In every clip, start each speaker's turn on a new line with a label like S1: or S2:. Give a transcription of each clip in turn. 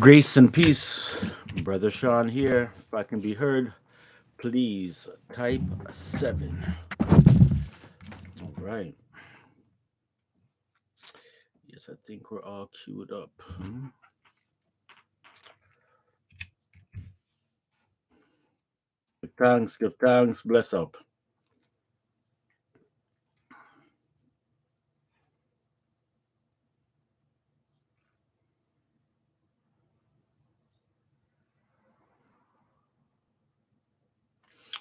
S1: Grace and peace. Brother Sean here. If I can be heard, please type seven. All right. Yes, I think we're all queued up. Hmm. Give thanks, give thanks, bless up.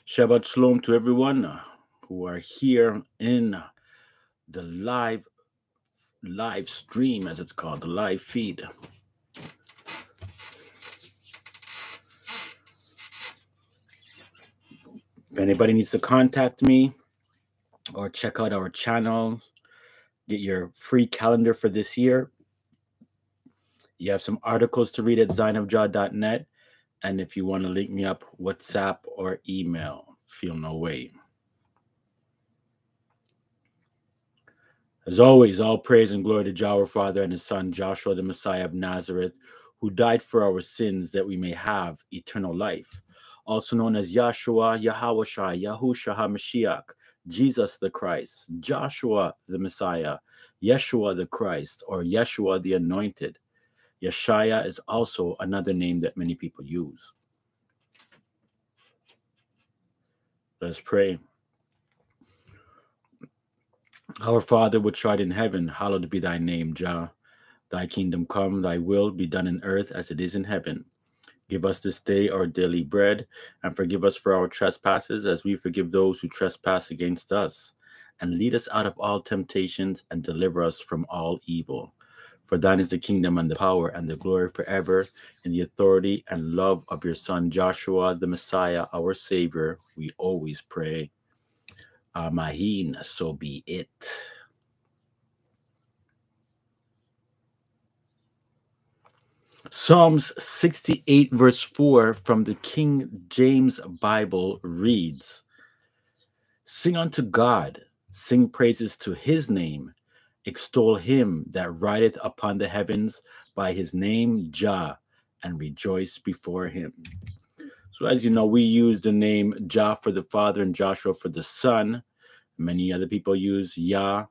S1: Shabbat Shalom to everyone uh, who are here in the live live stream, as it's called, the live feed. If anybody needs to contact me or check out our channel, get your free calendar for this year. You have some articles to read at zionofjah.net. And if you want to link me up, WhatsApp or email, feel no way. As always, all praise and glory to our Father, and His Son, Joshua, the Messiah of Nazareth, who died for our sins that we may have eternal life. Also known as Yahshua, Yahawashai, Yahusha HaMashiach, Jesus the Christ, Joshua the Messiah, Yeshua the Christ, or Yeshua the Anointed. Yeshaya is also another name that many people use. Let's pray. Our Father which art in heaven, hallowed be thy name, Jah. Thy kingdom come, thy will be done in earth as it is in heaven. Give us this day our daily bread, and forgive us for our trespasses as we forgive those who trespass against us. And lead us out of all temptations and deliver us from all evil. For thine is the kingdom and the power and the glory forever, in the authority and love of your Son, Joshua, the Messiah, our Savior, we always pray. Amahin, So be it. Psalms 68, verse 4 from the King James Bible reads Sing unto God, sing praises to his name Extol him that rideth upon the heavens by his name Jah, and rejoice before him. So, as you know, we use the name Jah for the Father and Joshua for the Son. Many other people use Yah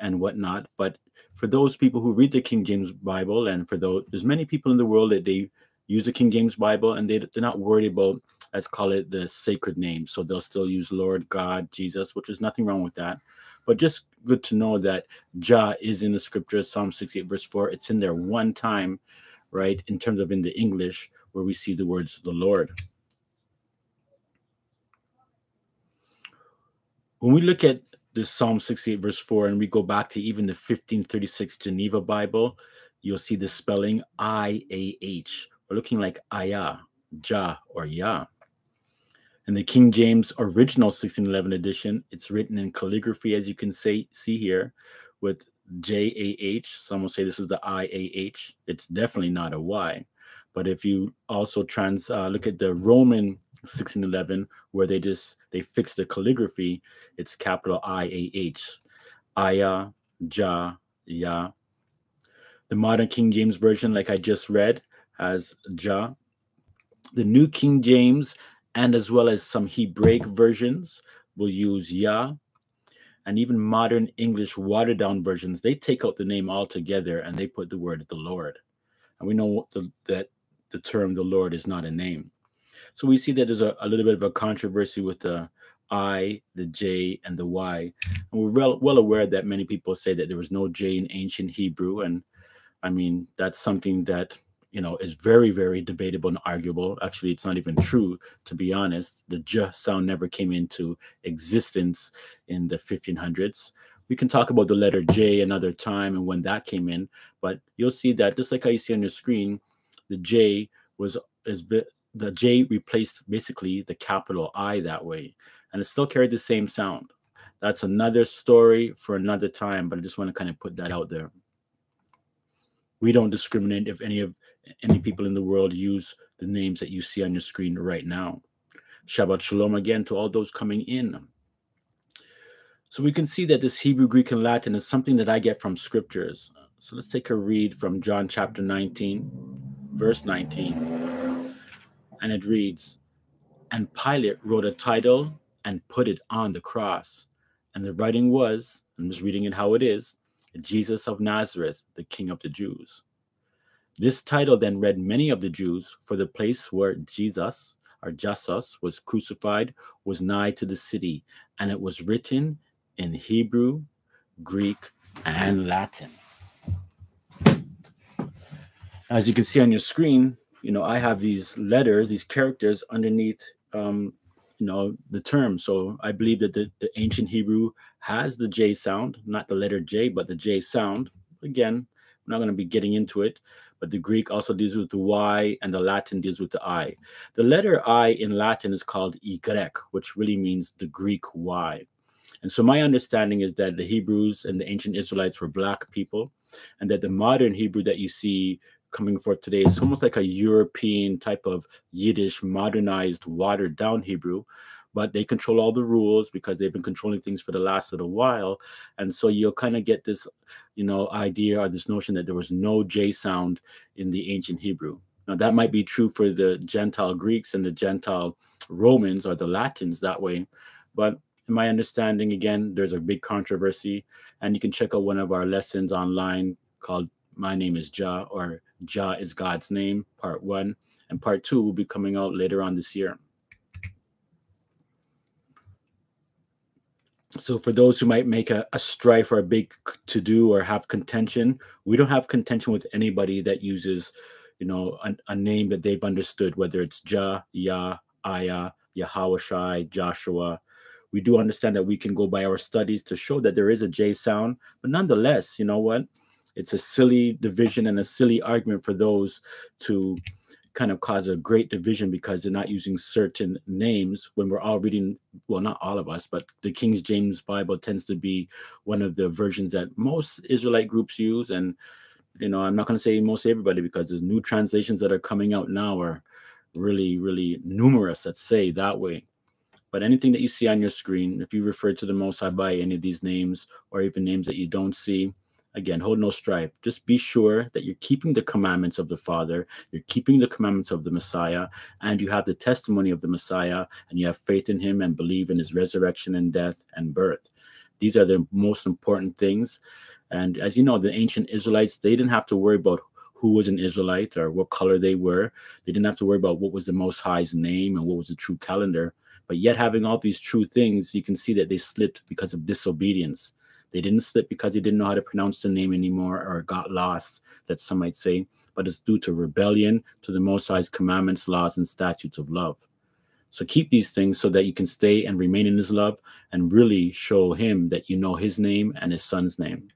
S1: and whatnot. But for those people who read the King James Bible, and for those, there's many people in the world that they use the King James Bible and they, they're not worried about, let's call it the sacred name. So they'll still use Lord, God, Jesus, which is nothing wrong with that. But just good to know that Jah is in the scripture, Psalm 68, verse 4. It's in there one time, right, in terms of in the English, where we see the words of the Lord. When we look at this Psalm 68, verse 4, and we go back to even the 1536 Geneva Bible, you'll see the spelling I A H. We're looking like Ayah, Jah, or Yah. In the King James original 1611 edition, it's written in calligraphy, as you can say, see here, with J A H. Some will say this is the I A H. It's definitely not a Y. But if you also trans uh, look at the Roman 1611, where they just they fix the calligraphy, it's capital I A H, Aya, Ja, Ya. The modern King James version, like I just read, has Ja. The New King James and as well as some Hebraic versions will use Yah. And even modern English watered down versions, they take out the name altogether and they put the word the Lord. And we know the, that the term the Lord is not a name. So we see that there's a, a little bit of a controversy with the I, the J, and the Y. And we're well, well aware that many people say that there was no J in ancient Hebrew. And I mean, that's something that you know, is very, very debatable and arguable. Actually, it's not even true, to be honest. The j sound never came into existence in the 1500s. We can talk about the letter J another time and when that came in, but you'll see that just like how you see on your screen, the J was is the J replaced basically the capital I that way, and it still carried the same sound. That's another story for another time, but I just want to kind of put that out there. We don't discriminate if any of any people in the world use the names that you see on your screen right now. Shabbat Shalom again to all those coming in. So we can see that this Hebrew, Greek, and Latin is something that I get from scriptures. So let's take a read from John chapter 19, verse 19. And it reads, And Pilate wrote a title and put it on the cross. And the writing was, I'm just reading it how it is Jesus of Nazareth, the King of the Jews. This title then read many of the Jews, for the place where Jesus or Jesus was crucified was nigh to the city, and it was written in Hebrew, Greek, and Latin. As you can see on your screen, you know, I have these letters, these characters underneath, um, you know, the term. So I believe that the, the ancient Hebrew has the J sound, not the letter J, but the J sound. Again, I'm not going to be getting into it, but the Greek also deals with the Y and the Latin deals with the I. The letter I in Latin is called Y, which really means the Greek Y. And so my understanding is that the Hebrews and the ancient Israelites were black people, and that the modern Hebrew that you see coming forth today is almost like a European type of Yiddish, modernized, watered down Hebrew. But they control all the rules because they've been controlling things for the last little while. And so you'll kind of get this, you know, idea or this notion that there was no J sound in the ancient Hebrew. Now, that might be true for the Gentile Greeks and the Gentile Romans or the Latins that way. But in my understanding, again, there's a big controversy. And you can check out one of our lessons online called My Name is Jah or Jah is God's Name, part one. And part two will be coming out later on this year. So, for those who might make a, a strife or a big to do or have contention, we don't have contention with anybody that uses, you know, a, a name that they've understood, whether it's Jah, Yah, Ayah, Yahweh, Joshua, we do understand that we can go by our studies to show that there is a J sound, but nonetheless, you know what? It's a silly division and a silly argument for those to kind of cause a great division because they're not using certain names when we're all reading well not all of us but the king james bible tends to be one of the versions that most israelite groups use. And you know i'm not going to say most everybody because the new translations that are coming out now are really really numerous let's say that way. But anything that you see on your screen, if you refer to the Most High by any of these names or even names that you don't see, again, hold no strife. Just be sure that you're keeping the commandments of the Father, you're keeping the commandments of the Messiah, and you have the testimony of the Messiah, and you have faith in him and believe in his resurrection and death and birth. These are the most important things. And as you know, the ancient Israelites, they didn't have to worry about who was an Israelite or what color they were. They didn't have to worry about what was the Most High's name and what was the true calendar but yet, having all these true things, you can see that they slipped because of disobedience. They didn't slip because they didn't know how to pronounce the name anymore or got lost, that some might say, but it's due to rebellion to the Most High's commandments, laws, and statutes of love. So keep these things so that you can stay and remain in his love and really show him that you know his name and his son's name.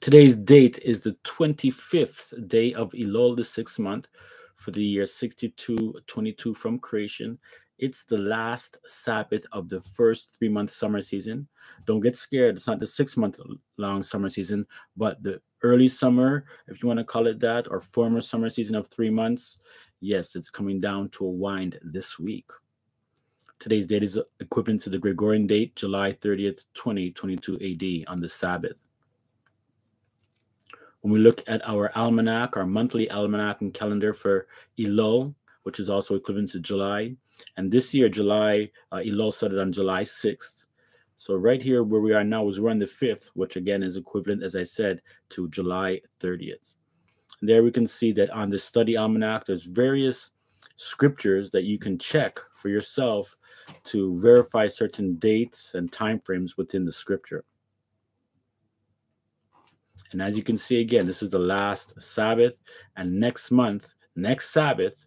S1: Today's date is the 25th day of Elul, the sixth month, for the year 6222 from creation. It's the last Sabbath of the first three month summer season. Don't get scared. It's not the six month long summer season, but the early summer, if you want to call it that, or former summer season of three months. Yes, it's coming down to a wind this week. Today's date is equivalent to the Gregorian date, July 30th, 2022 AD, on the Sabbath. When we look at our almanac, our monthly almanac and calendar for Elul, which is also equivalent to July, and this year, July, uh, Elul started on July 6th. So right here where we are now is we're on the 5th, which again is equivalent, as I said, to July 30th. And there we can see that on the study almanac, there's various scriptures that you can check for yourself to verify certain dates and time frames within the scripture. And as you can see again, this is the last Sabbath. And next month, next Sabbath,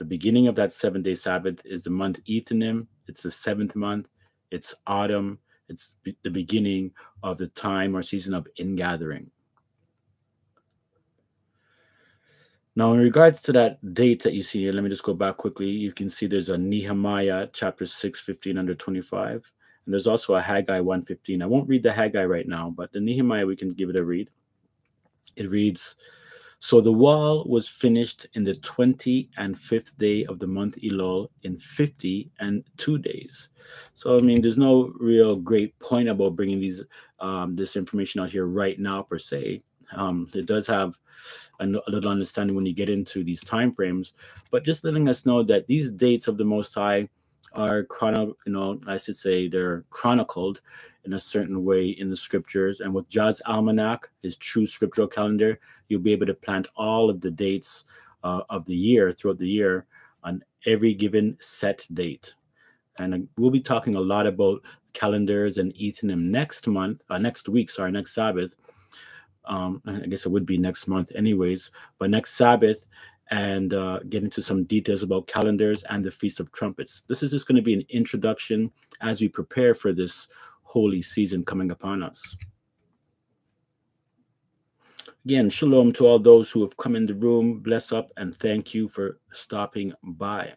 S1: the beginning of that seven day Sabbath is the month Ethanim. It's the seventh month. It's autumn. It's the beginning of the time or season of ingathering. Now, in regards to that date that you see here, let me just go back quickly. You can see there's a Nehemiah chapter 6, 15 under 25. And there's also a Haggai 115. I won't read the Haggai right now, but the Nehemiah, we can give it a read. It reads, So the wall was finished in the 20 and fifth day of the month Elul in 50 and two days. So, I mean, there's no real great point about bringing these um, this information out here right now, per se. Um, it does have a, a, little understanding when you get into these time frames, but just letting us know that these dates of the Most High are chrono, you know, I should say they're chronicled in a certain way in the scriptures. And with Jah's Almanac, his true scriptural calendar, you'll be able to plant all of the dates uh, of the year throughout the year on every given set date. And uh, we'll be talking a lot about calendars and Ethanim next month, uh, next week, sorry, next Sabbath. Um, I guess it would be next month, anyways. But next Sabbath, and uh, get into some details about calendars and the Feast of Trumpets. This is just going to be an introduction as we prepare for this holy season coming upon us. Again, shalom to all those who have come in the room. Bless up and thank you for stopping by.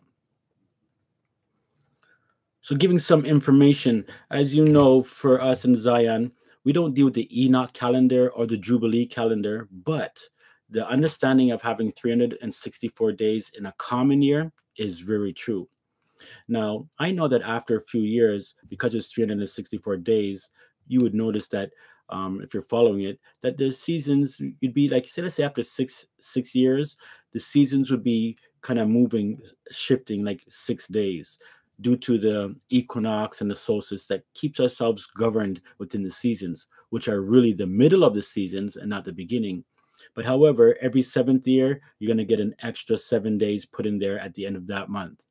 S1: So, giving some information, as you know, for us in Zion, we don't deal with the Enoch calendar or the Jubilee calendar, but the understanding of having 364 days in a common year is very true. Now, I know that after a few years, because it's 364 days, you would notice that um, if you're following it, that the seasons you'd be like, say, let's say after six six years, the seasons would be kind of moving, shifting like six days due to the equinox and the solstice that keeps ourselves governed within the seasons, which are really the middle of the seasons and not the beginning. But however, every seventh year, you're going to get an extra seven days put in there at the end of that month.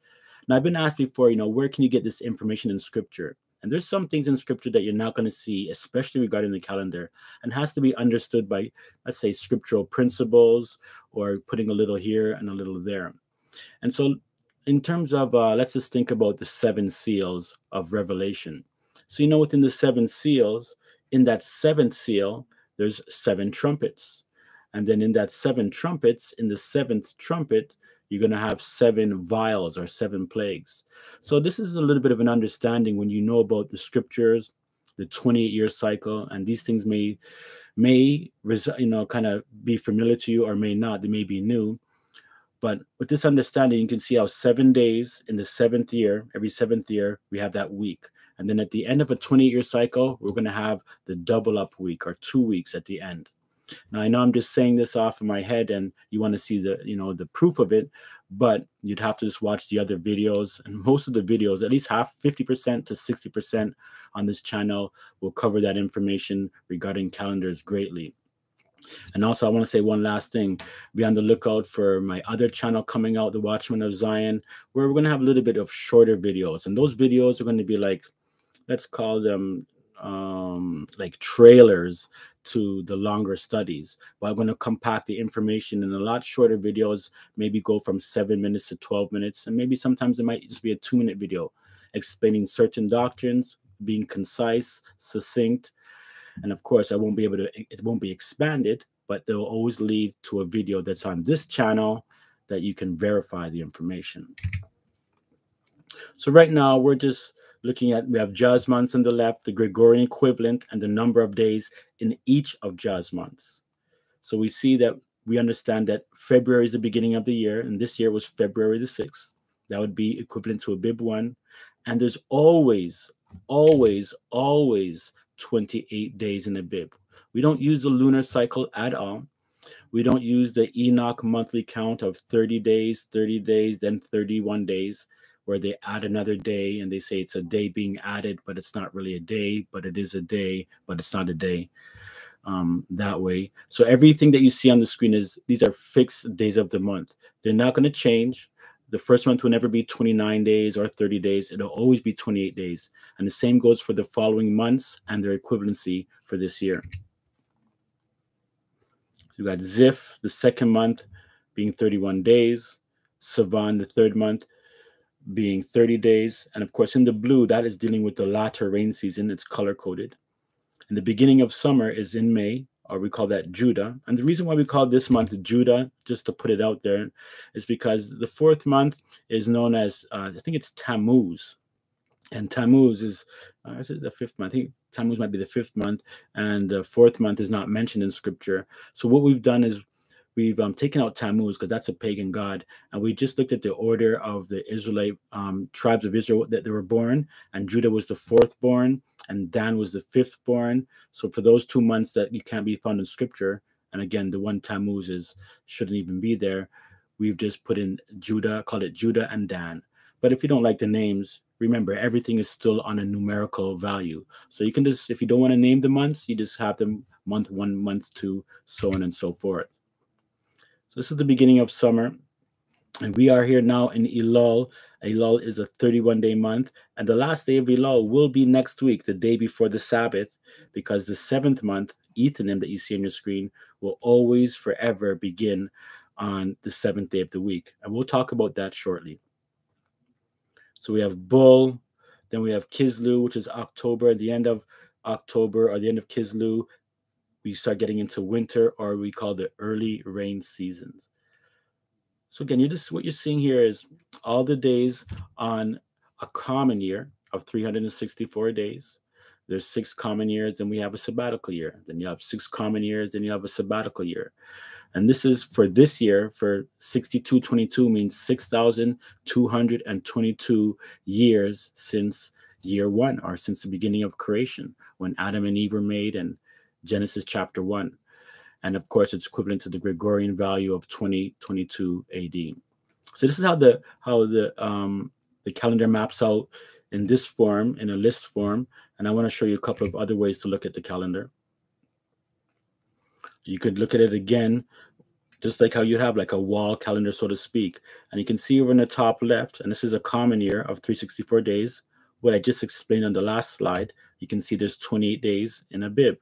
S1: Now, I've been asked before, you know, where can you get this information in scripture? And there's some things in scripture that you're not going to see, especially regarding the calendar, and has to be understood by, let's say, scriptural principles or putting a little here and a little there. And so, in terms of, uh, let's just think about the seven seals of Revelation. So, you know, within the seven seals, in that seventh seal, there's seven trumpets. And then in that seven trumpets, in the seventh trumpet, you're going to have seven vials or seven plagues. So this is a little bit of an understanding when you know about the scriptures, the 28 year cycle, and these things may may you know kind of be familiar to you or may not. They may be new. But with this understanding, you can see how seven days in the seventh year, every seventh year, we have that week. And then at the end of a 28 year cycle, we're going to have the double up week or two weeks at the end. Now I know I'm just saying this off of my head, and you want to see the you know the proof of it, but you'd have to just watch the other videos. And most of the videos, at least half, 50% to 60% on this channel, will cover that information regarding calendars greatly. And also, I want to say one last thing. Be on the lookout for my other channel coming out, The Watchman of Zion, where we're going to have a little bit of shorter videos. And those videos are going to be like, let's call them um, like trailers to the longer studies. But I'm going to compact the information in a lot shorter videos, maybe go from seven minutes to 12 minutes. And maybe sometimes it might just be a two minute video explaining certain doctrines, being concise, succinct. And of course, I won't be able to, it won't be expanded, but they'll always lead to a video that's on this channel that you can verify the information. So right now we're just looking at, we have Jah's months on the left, the Gregorian equivalent, and the number of days in each of Jah's months. So we see that we understand that February is the beginning of the year, and this year was February the 6th. That would be equivalent to Abib 1. And there's always, always, always 28 days in Abib. We don't use the lunar cycle at all. We don't use the Enoch monthly count of 30 days, 30 days, then 31 days where they add another day and they say it's a day being added, but it's not really a day, but it is a day, but it's not a day um, that way. So everything that you see on the screen is these are fixed days of the month. They're not going to change. The first month will never be 29 days or 30 days. It'll always be 28 days. And the same goes for the following months and their equivalency for this year. So we got Ziph, the second month being 31 days. Sivan, the third month, being 30 days. And of course, in the blue, that is dealing with the latter rain season. It's color coded. And the beginning of summer is in May, or we call that Judah. And the reason why we call this month Judah, just to put it out there, is because the fourth month is known as, uh, I think it's Tammuz. And Tammuz is, uh, is it the fifth month? I think Tammuz might be the fifth month, and the fourth month is not mentioned in scripture. So what we've done is we've um, taken out Tammuz because that's a pagan god, and we just looked at the order of the Israelite um, tribes of Israel that they were born, and Judah was the fourth born, and Dan was the fifth born. So for those two months that you can't be found in Scripture, And again, the one Tammuz is shouldn't even be there. We've just put in Judah, call it Judah and Dan. But if you don't like the names, remember everything is still on a numerical value. So you can just, if you don't want to name the months, you just have them month one, month two, so on and so forth. So this is the beginning of summer. And we are here now in Elul. Elul is a 31 day month. And the last day of Elul will be next week, the day before the Sabbath, because the seventh month, Ethanim, that you see on your screen, will always forever begin on the seventh day of the week. And we'll talk about that shortly. So we have Bul, then we have Kislu, which is October, the end of October or the end of Kislew, we start getting into winter or we call the early rain seasons. So again, you just what you're seeing here is all the days on a common year of 364 days. There's six common years, then we have a sabbatical year. Then you have six common years, then you have a sabbatical year. And this is for this year for 6222 means 6,222 years since year one or since the beginning of creation when Adam and Eve were made and Genesis chapter 1. And of course, it's equivalent to the Gregorian value of 2022 AD. So this is how the how the um, the calendar maps out in this form, in a list form. And I want to show you a couple of other ways to look at the calendar. You could look at it again, just like how you have like a wall calendar, so to speak. And you can see over in the top left, and this is a common year of 364 days. What I just explained on the last slide, you can see there's 28 days in a To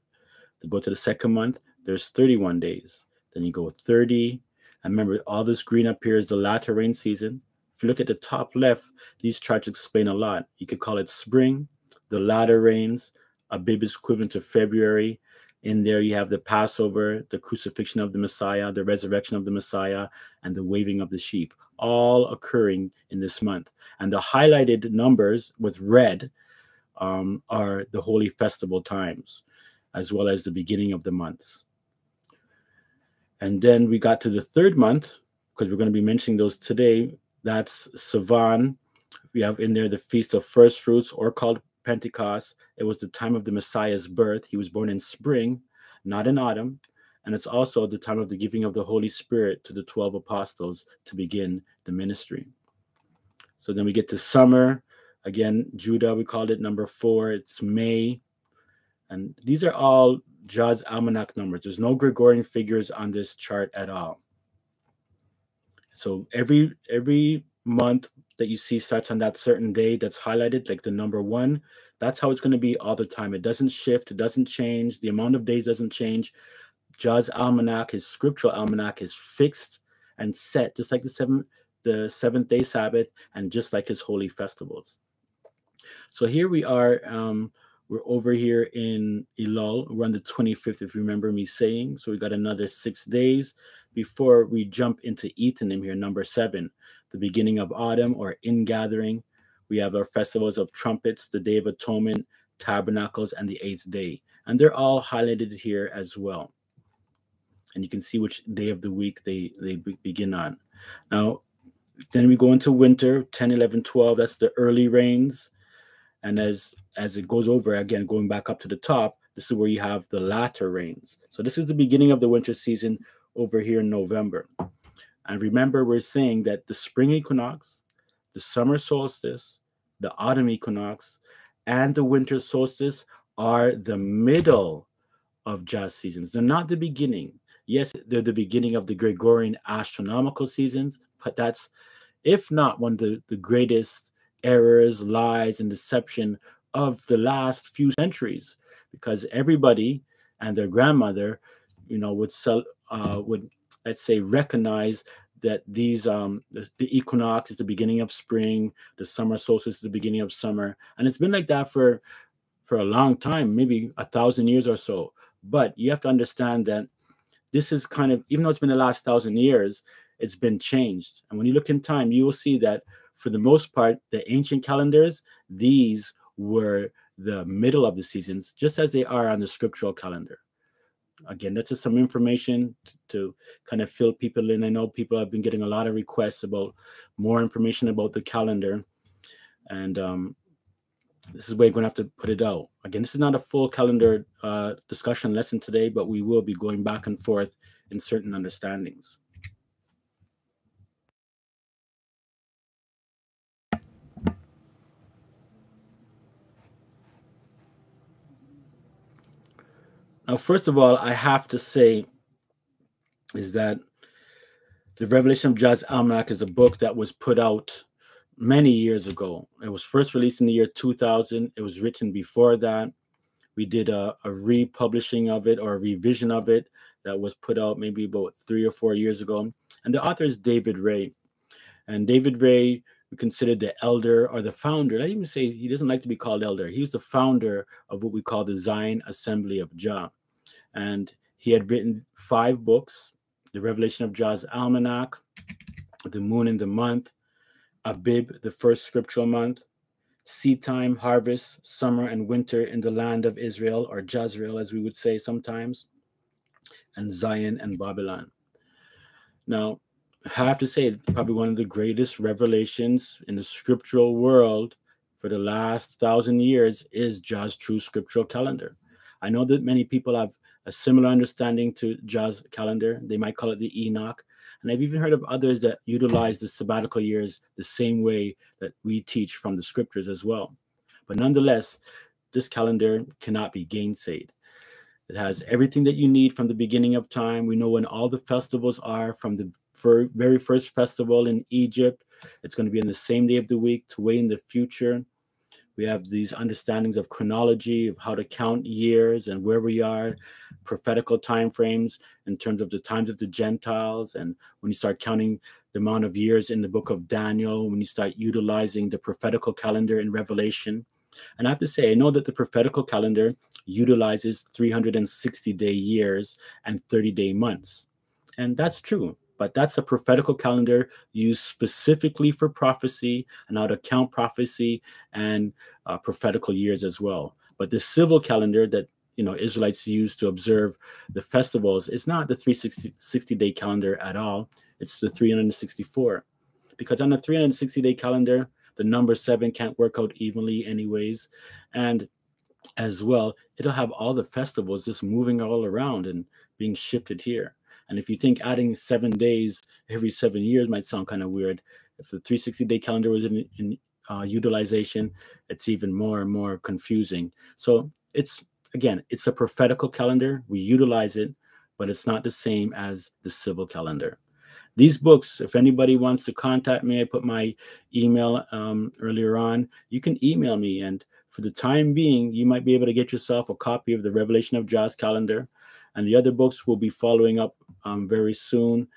S1: go to the second month, there's 31 days. Then you go 30. And remember, all this green up here is the latter rain season. If you look at the top left, these charts explain a lot. You could call it spring, the latter rains. a is equivalent to February. In there, you have the Passover, the crucifixion of the Messiah, the resurrection of the Messiah, and the waving of the sheep, all occurring in this month. And the highlighted numbers with red um, are the holy festival times as well as the beginning of the months. And then we got to the third month, because we're going to be mentioning those today. That's Sivan. We have in there the Feast of First Fruits, or called Pentecost. It was the time of the Messiah's birth. He was born in spring, not in autumn. And it's also the time of the giving of the Holy Spirit to the 12 apostles to begin the ministry. So then we get to summer. Again, Judah, we called it number four. It's May. And these are all Jah's almanac numbers. There's no Gregorian figures on this chart at all. So every every month that you see starts on that certain day that's highlighted, like the number one, that's how it's going to be all the time. It doesn't shift, it doesn't change, the amount of days doesn't change. Jah's almanac, his scriptural almanac, is fixed and set, just like the seventh the seventh day Sabbath, and just like his holy festivals. So here we are um, we're over here in Elul. We're on the 25th, if you remember me saying. So we got another six days before we jump into Ethanim here, number seven, the beginning of autumn or ingathering. We have our festivals of trumpets, the Day of Atonement, Tabernacles, and the eighth day. And they're all highlighted here as well. And you can see which day of the week they, they begin on. Now, then we go into winter, 10, 11, 12. That's the early rains and as as it goes over again going back up to the top this is where you have the latter rains. So this is the beginning of the winter season over here in november. And remember we're saying that the spring equinox the summer solstice the autumn equinox and the winter solstice are the middle of Jah seasons. They're not the beginning. Yes they're the beginning of the gregorian astronomical seasons but that's if not one of the, the greatest errors, lies, and deception of the last few centuries, because everybody and their grandmother, you know, would sell, uh, would let's say recognize that these um the, the, equinox is the beginning of spring, the summer solstice is the beginning of summer, and it's been like that for for a long time, maybe a thousand years or so. But you have to understand that this is kind of even though it's been the last thousand years, it's been changed. And when you look in time, you will see that for the most part, the ancient calendars, these were the middle of the seasons, just as they are on the scriptural calendar. Again, that's just some information to, to kind of fill people in. I know people have been getting a lot of requests about more information about the calendar. And um, this is where you're going to have to put it out. Again, this is not a full calendar uh, discussion lesson today, but we will be going back and forth in certain understandings. Now, first of all, I have to say is that the Revelation of Jah's Almanac is a book that was put out many years ago. It was first released in the year 2000. It was written before that. We did a, a republishing of it or a revision of it that was put out maybe about three or four years ago. And the author is David Ray. And David Ray, we considered the elder or the founder. I even say he doesn't like to be called elder. He was the founder of what we call the Zion Assembly of Jah. And he had written five books The Revelation of Jah's Almanac, The Moon in the Month, Abib, the first scriptural month, seed time, harvest, summer, and winter in the land of Israel, or Jezreel, as we would say sometimes, and Zion and Babylon. Now, I have to say, probably one of the greatest revelations in the scriptural world for the last thousand years is Jah's true scriptural calendar. I know that many people have a similar understanding to Jah's calendar. They might call it the Enoch. And I've even heard of others that utilize the sabbatical years the same way that we teach from the scriptures as well. But nonetheless, this calendar cannot be gainsaid. It has everything that you need from the beginning of time. We know when all the festivals are from the very first festival in Egypt. It's going to be in the same day of the week to way in the future. We have these understandings of chronology, of how to count years and where we are, prophetical time frames in terms of the times of the Gentiles. And when you start counting the amount of years in the book of Daniel, when you start utilizing the prophetical calendar in Revelation. And I have to say, I know that the prophetical calendar utilizes 360 day years and 30 day months. And that's true but that's a prophetical calendar used specifically for prophecy and how to count prophecy and uh, prophetical years as well. But the civil calendar that you know Israelites use to observe the festivals is not the 360 day calendar at all. It's the 364, because on the 360 day calendar, the number seven can't work out evenly anyways, and as well, it'll have all the festivals just moving all around and being shifted here. And if you think adding seven days every seven years might sound kind of weird, if the 360 day calendar was in, in uh, utilization, it's even more and more confusing. So it's again, it's a prophetical calendar. We utilize it, but it's not the same as the civil calendar. These books, if anybody wants to contact me, I put my email um, earlier on. You can email me, and for the time being, you might be able to get yourself a copy of the Revelation of Jah's calendar and the other books will be following up um, very soon.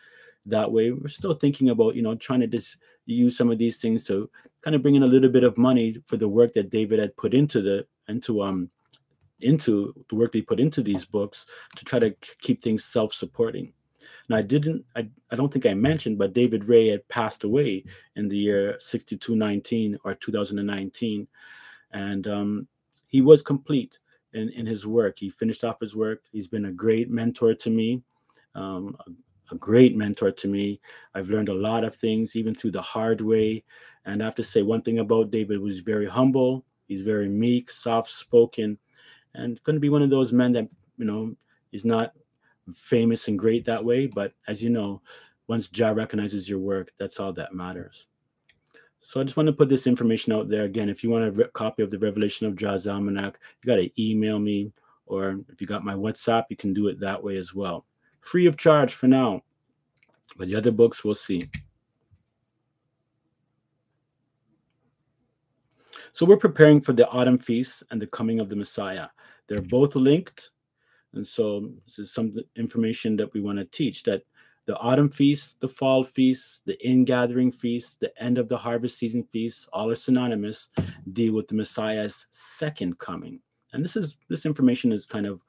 S1: That way, we're still thinking about you know trying to just use some of these things to kind of bring in a little bit of money for the work that David had put into the into um into the work they put into these books to try to keep things self-supporting. Now, I didn't, I, I don't think I mentioned, but David Ray had passed away in the year 6219 or 2019. And um, he was complete in, in his work. He finished off his work. He's been a great mentor to me, um, a, a, great mentor to me. I've learned a lot of things, even through the hard way. And I have to say, one thing about David was very humble. He's very meek, soft spoken, and going to be one of those men that, you know, is not famous and great that way. But as you know, once Jah recognizes your work, that's all that matters. So I just want to put this information out there again. If you want a copy of the Revelation of Jah's Almanac, you got to email me, or if you got my WhatsApp, you can do it that way as well. Free of charge for now, but the other books we'll see. So we're preparing for the autumn feast and the coming of the Messiah. They're both linked. And so this is some information that we want to teach that the autumn feast, the fall feast, the ingathering feast, the end of the harvest season feast, all are synonymous, deal with the Messiah's second coming. And this is this information is kind of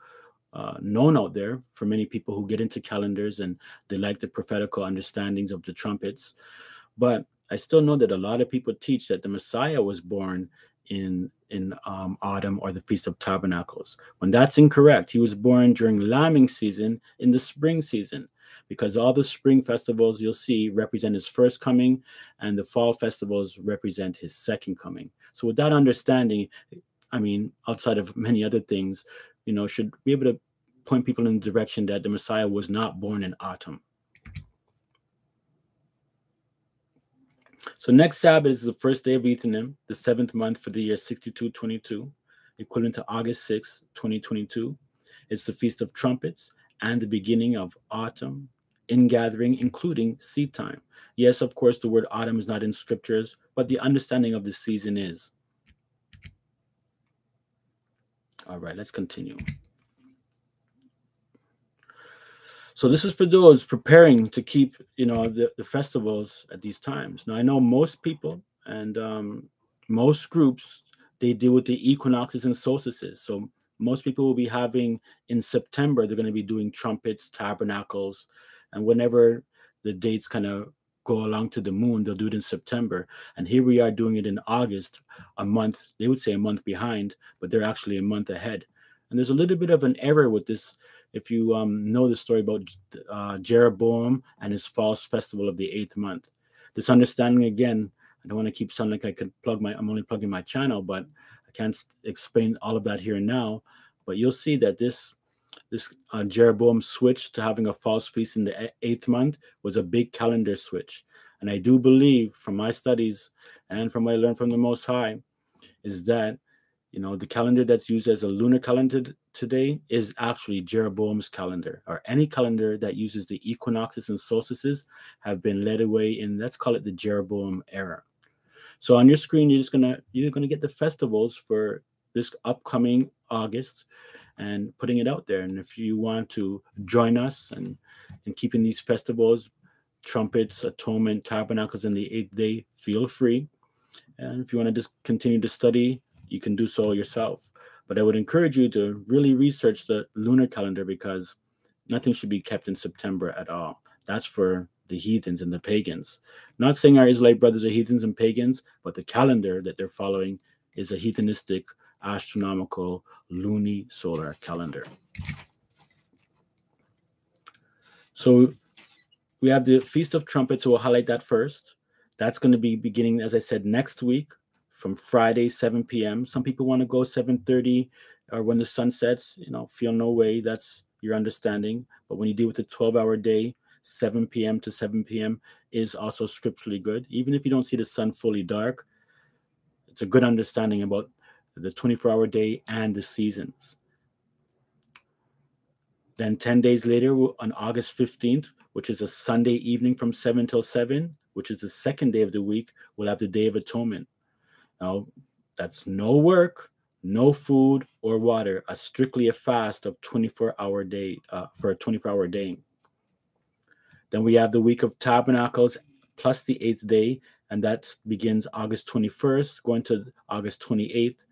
S1: uh, known out there for many people who get into calendars and they like the prophetical understandings of the trumpets. But I still know that a lot of people teach that the Messiah was born in in um, autumn or the Feast of Tabernacles. When that's incorrect, he was born during lambing season in the spring season. Because all the spring festivals you'll see represent his first coming and the fall festivals represent his second coming. So with that understanding, I mean, outside of many other things, you know, should be able to point people in the direction that the Messiah was not born in autumn. So next Sabbath is the first day of Ethanim, the seventh month for the year 6222, equivalent to August 6, 2022. It's the Feast of Trumpets and the beginning of autumn, ingathering, including seed time. Yes, of course, the word autumn is not in scriptures, but the understanding of the season is. All right, let's continue. So this is for those preparing to keep, you know, the, the festivals at these times. Now I know most people and um, most groups they deal with the equinoxes and solstices. So most people will be having in September, they're going to be doing trumpets, tabernacles, and whenever the dates kind of go along to the moon, they'll do it in September. And here we are doing it in August, a month, they would say a month behind, but they're actually a month ahead. And there's a little bit of an error with this. If you um, know the story about uh, Jeroboam and his false festival of the eighth month, this understanding again, I don't want to keep sounding like I could plug my, I'm only plugging my channel, but can't explain all of that here and now, but you'll see that this this uh, Jeroboam switch to having a false feast in the eighth month was a big calendar switch. And I do believe from my studies and from what I learned from the Most High is that, you know, the calendar that's used as a lunar calendar today is actually Jeroboam's calendar, or any calendar that uses the equinoxes and solstices have been led away in, let's call it the Jeroboam era. So on your screen, you're just gonna you're gonna get the festivals for this upcoming August and putting it out there. And if you want to join us and in keeping these festivals, trumpets, atonement, tabernacles in the eighth day, feel free. And if you want to just continue to study, you can do so yourself. But I would encourage you to really research the lunar calendar because nothing should be kept in September at all. That's for the heathens and the pagans. Not saying our Israelite brothers are heathens and pagans, but the calendar that they're following is a heathenistic, astronomical, luni solar calendar. So we have the Feast of Trumpets, so we'll highlight that first. That's going to be beginning, as I said, next week from Friday, 7 p.m. Some people want to go 7:30 or uh, when the sun sets. You know, feel no way. That's your understanding. But when you deal with a 12-hour day, 7 p.m. to 7 p.m. is also scripturally good. Even if you don't see the sun fully dark, it's a good understanding about the 24 hour day and the seasons. Then 10 days later, on August 15th, which is a Sunday evening from 7 till 7, which is the second day of the week, we'll have the Day of Atonement. Now, that's no work, no food or water, a strictly a fast of 24 hour day uh, for a 24 hour day. Then we have the week of tabernacles plus the eighth day, and that begins August 21st, going to August 28th,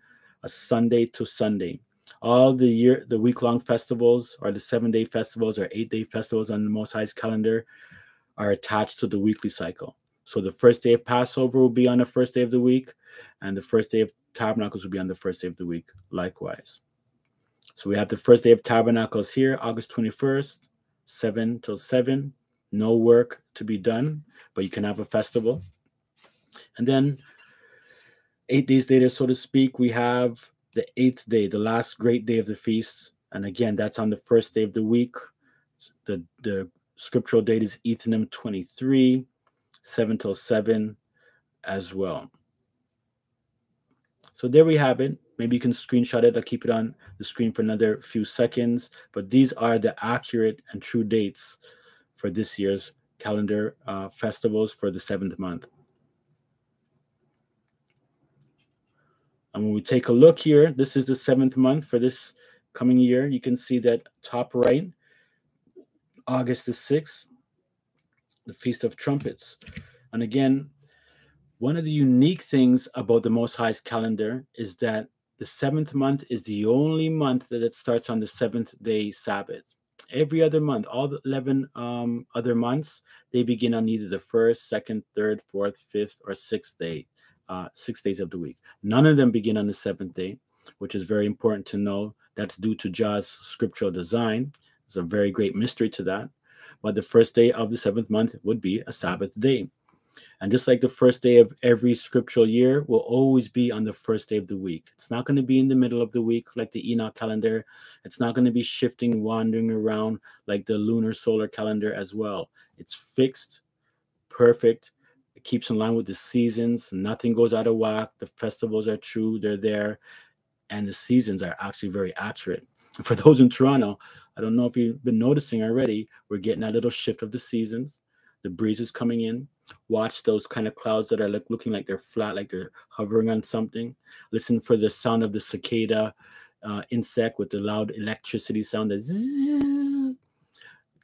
S1: a Sunday to Sunday. All the year, the week long festivals, or the seven day festivals, or eight day festivals on the Most High's calendar, are attached to the weekly cycle. So the first day of Passover will be on the first day of the week, and the first day of Tabernacles will be on the first day of the week, likewise. So we have the first day of Tabernacles here, August 21st, 7 till 7 no work to be done, but you can have a festival. And then eight days later, so to speak, we have the eighth day, the last great day of the feast. And again, that's on the first day of the week. The, the scriptural date is Ethanim 23, 7 till 7 as well. So there we have it. Maybe you can screenshot it. I'll keep it on the screen for another few seconds. But these are the accurate and true dates for this year's calendar uh, festivals for the seventh month. And when we take a look here, this is the seventh month for this coming year. You can see that top right, August the 6th, the Feast of Trumpets. And again, one of the unique things about the Most High's calendar is that the seventh month is the only month that it starts on the seventh day Sabbath every other month, all the 11 um, other months, they begin on either the first, second, third, fourth, fifth, or sixth day, uh, six days of the week. None of them begin on the seventh day, which is very important to know. That's due to Jah's scriptural design. There's a very great mystery to that. but the first day of the seventh month would be a Sabbath day. And just like the first day of every scriptural year will always be on the first day of the week. It's not going to be in the middle of the week like the Enoch calendar. It's not going to be shifting, wandering around like the lunar solar calendar as well. It's fixed, perfect. It keeps in line with the seasons. Nothing goes out of whack. The festivals are true, they're there. And the seasons are actually very accurate. For those in Toronto, I don't know if you've been noticing already, we're getting a little shift of the seasons. The breeze is coming in watch those kind of clouds that are like looking like they're flat, like they're hovering on something. Listen for the sound of the cicada uh, insect with the loud electricity sound. That.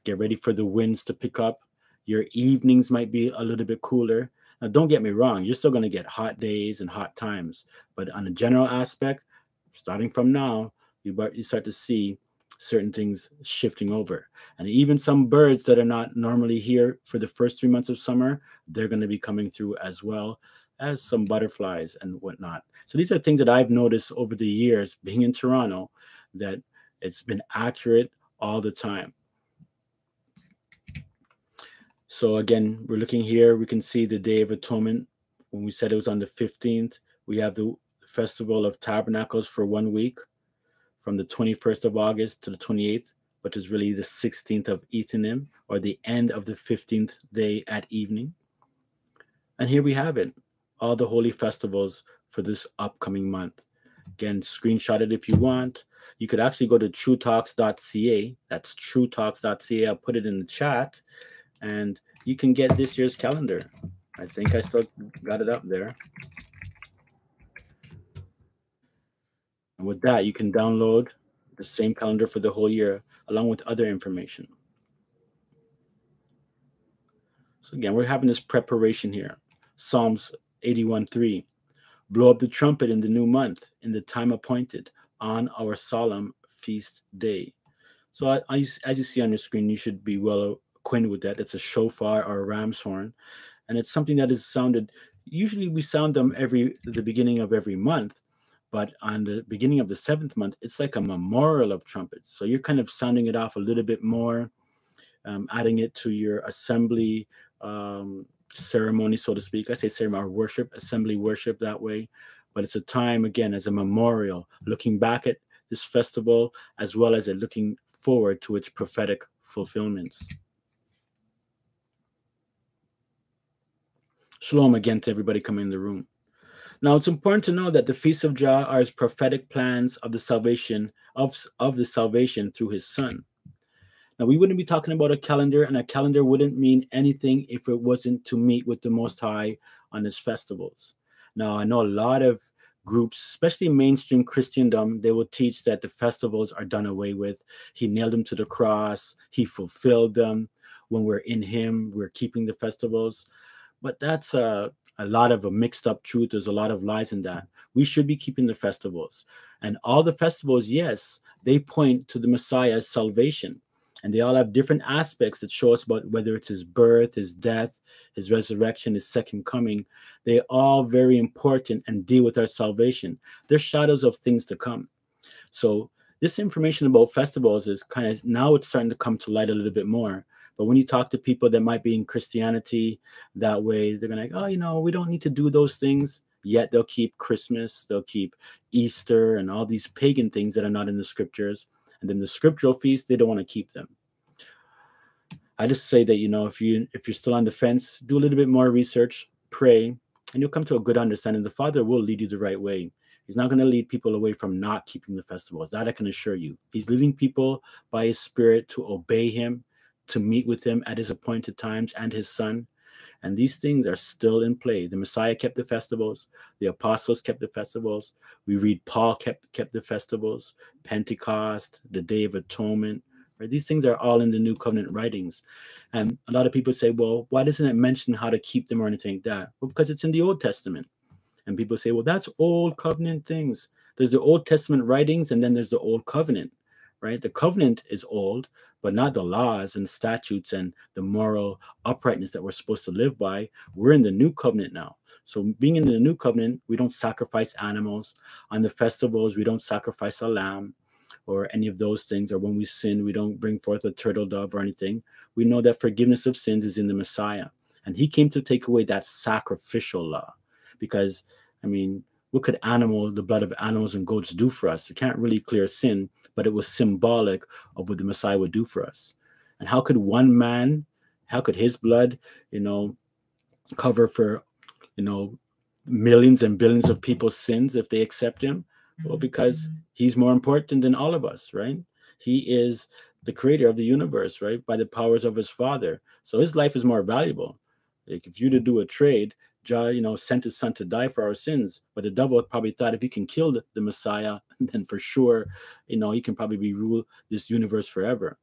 S1: Get ready for the winds to pick up. Your evenings might be a little bit cooler. Now, don't get me wrong, you're still going to get hot days and hot times, but on a general aspect, starting from now, you start to see certain things shifting over. And even some birds that are not normally here for the first three months of summer, they're going to be coming through as well as some butterflies and whatnot. So these are things that I've noticed over the years being in Toronto that it's been accurate all the time. So again, we're looking here, we can see the Day of Atonement. When we said it was on the 15th, we have the Festival of Tabernacles for one week from the 21st of August to the 28th, which is really the 16th of Ethanim, or the end of the 15th day at evening. And here we have it, all the holy festivals for this upcoming month. Again, screenshot it if you want. You could actually go to truetalks.ca. That's truetalks.ca. I'll put it in the chat. And you can get this year's calendar. I think I still got it up there. And with that, you can download the same calendar for the whole year along with other information. So again, we're having this preparation here. Psalms 81:3. Blow up the trumpet in the new month, in the time appointed, on our solemn feast day. So I, I, as you see on your screen, you should be well acquainted with that. It's a shofar or a ram's horn. And it's something that is sounded, usually we sound them every the beginning of every month, but on the beginning of the seventh month, it's like a memorial of trumpets. So you're kind of sounding it off a little bit more, um, adding it to your assembly um, ceremony, so to speak. I say ceremony or worship, assembly worship that way. But it's a time, again, as a memorial, looking back at this festival as well as looking forward to its prophetic fulfillments. Shalom again to everybody coming in the room. Now, it's important to know that the feasts of Jah are his prophetic plans of the salvation of, of the salvation through his son. Now, we wouldn't be talking about a calendar, and a calendar wouldn't mean anything if it wasn't to meet with the Most High on his festivals. Now, I know a lot of groups, especially mainstream Christendom, they will teach that the festivals are done away with. He nailed them to the cross, he fulfilled them. When we're in him, we're keeping the festivals. But that's a, a lot of a mixed up truth. There's a lot of lies in that. We should be keeping the festivals. And all the festivals, yes, they point to the Messiah's salvation. And they all have different aspects that show us about whether it's his birth, his death, his resurrection, his second coming. They all very important and deal with our salvation. They're shadows of things to come. So this information about festivals is kind of now it's starting to come to light a little bit more. But when you talk to people that might be in Christianity that way, they're gonna like, oh, you know, we don't need to do those things. Yet they'll keep Christmas, they'll keep Easter, and all these pagan things that are not in the scriptures. And then the scriptural feast, they don't want to keep them. I just say that you know, if you if you're still on the fence, do a little bit more research, pray, and you'll come to a good understanding. The Father will lead you the right way. He's not going to lead people away from not keeping the festivals. That I can assure you. He's leading people by His Spirit to obey Him to meet with him at his appointed times and his son. And these things are still in play. The Messiah kept the festivals, the apostles kept the festivals. We read Paul kept kept the festivals, Pentecost, the Day of Atonement. Right? These things are all in the New Covenant writings. And a lot of people say, well, why doesn't it mention how to keep them or anything like that? Well, because it's in the Old Testament. And people say, well, that's old covenant things. There's the Old Testament writings, and then there's the Old Covenant right? The covenant is old, but not the laws and statutes and the moral uprightness that we're supposed to live by. We're in the new covenant now. So, being in the new covenant, we don't sacrifice animals. On the festivals, we don't sacrifice a lamb. or any of those things, or when we sin, we don't bring forth a turtle dove or anything. We know that forgiveness of sins is in the Messiah. And he came to take away that sacrificial law. Because, I mean, what could animal, the blood of animals and goats do for us? It can't really clear sin, but it was symbolic of what the Messiah would do for us. And how could one man, how could his blood, you know, cover for, you know, millions and billions of people's sins if they accept him? Well, because mm-hmm. he's more important than all of us, right? He is the creator of the universe, right? By the powers of his father. So his life is more valuable. Like if you to do a trade, Jah, you know, sent his son to die for our sins. But the devil probably thought if he can kill the, the Messiah, then for sure, you know, he can probably be rule this universe forever.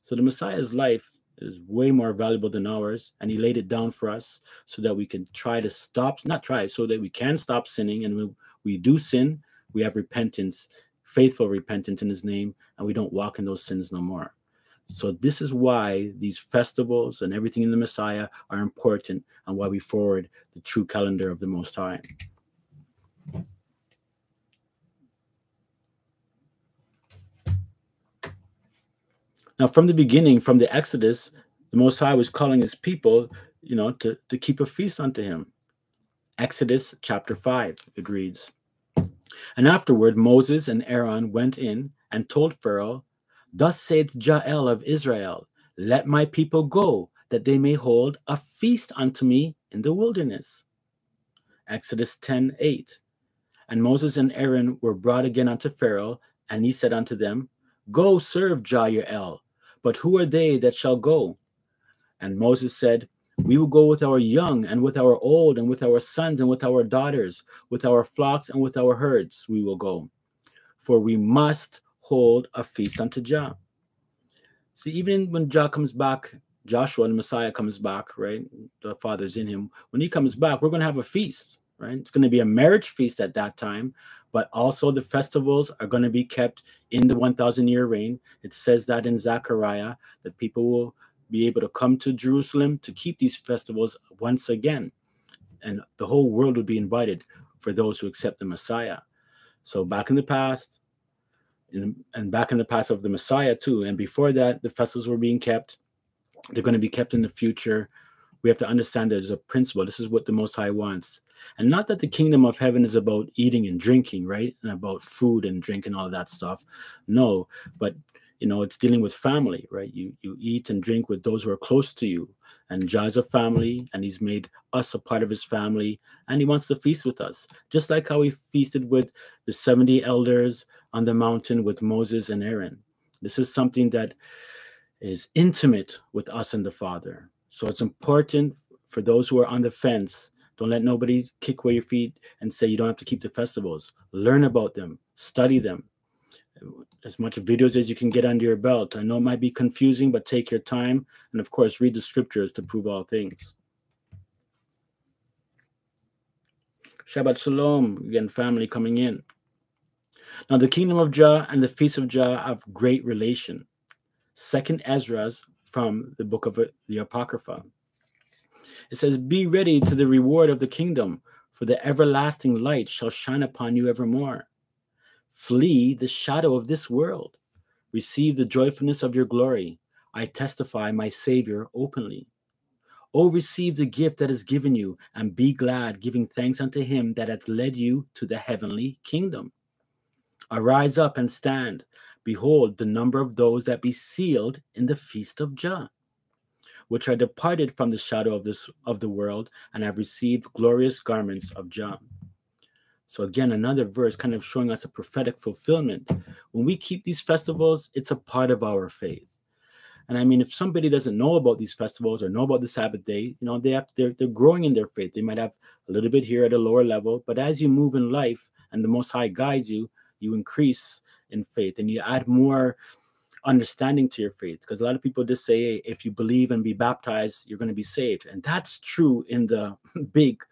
S1: So the Messiah's life is way more valuable than ours, and he laid it down for us so that we can try to stop, not try, so that we can stop sinning. And when we do sin, we have repentance, faithful repentance in his name, and we don't walk in those sins no more. So this is why these festivals and everything in the Messiah are important and why we forward the true calendar of the Most High. Now, from the beginning, from the Exodus, the Most High was calling his people, you know, to, to keep a feast unto him. Exodus chapter 5, it reads, And afterward Moses and Aaron went in and told Pharaoh, Thus saith Jael of Israel, Let my people go, that they may hold a feast unto me in the wilderness. Exodus 10 8. And Moses and Aaron were brought again unto Pharaoh, and he said unto them, Go serve Jael, but who are they that shall go? And Moses said, We will go with our young, and with our old, and with our sons, and with our daughters, with our flocks, and with our herds, we will go. For we must hold a feast unto Jah. See, even when Jah comes back, Joshua the Messiah comes back, right? The Father's in him. When he comes back, we're going to have a feast, right? It's going to be a marriage feast at that time, but also the festivals are going to be kept in the 1,000 year reign. It says that in Zechariah that people will be able to come to Jerusalem to keep these festivals once again. And the whole world would be invited for those who accept the Messiah. So back in the past, in, and back in the past of the Messiah too. And before that, the festivals were being kept. They're going to be kept in the future. We have to understand that there's a principle. This is what the Most High wants. And not that the kingdom of heaven is about eating and drinking, right? And about food and drink and all that stuff. No, but you know, it's dealing with family, right? You you eat and drink with those who are close to you. And Jah's a family, and he's made us a part of his family, and he wants to feast with us, just like how he feasted with the 70 elders on the mountain with Moses and Aaron. This is something that is intimate with us and the Father. So it's important for those who are on the fence. Don't let nobody kick away your feet and say you don't have to keep the festivals. Learn about them, study them, as much videos as you can get under your belt. I know it might be confusing, but take your time. And of course, read the scriptures to prove all things. Shabbat Shalom. Again, family coming in. Now, the kingdom of Jah and the feast of Jah have great relation. Second Esdras from the book of uh, the Apocrypha. It says, Be ready to the reward of the kingdom, for the everlasting light shall shine upon you evermore. Flee the shadow of this world. Receive the joyfulness of your glory. I testify my Savior openly. Oh, receive the gift that is given you, and be glad, giving thanks unto him that hath led you to the heavenly kingdom. Arise up and stand. Behold, the number of those that be sealed in the feast of Jah, which are departed from the shadow of this of the world, and have received glorious garments of Jah. So again, another verse kind of showing us a prophetic fulfillment. When we keep these festivals, it's a part of our faith. And I mean, if somebody doesn't know about these festivals or know about the Sabbath day, you know, they have they're, they're growing in their faith. They might have a little bit here at a lower level, but as you move in life and the Most High guides you, you increase in faith and you add more understanding to your faith because a lot of people just say hey, if you believe and be baptized you're going to be saved and that's true in the big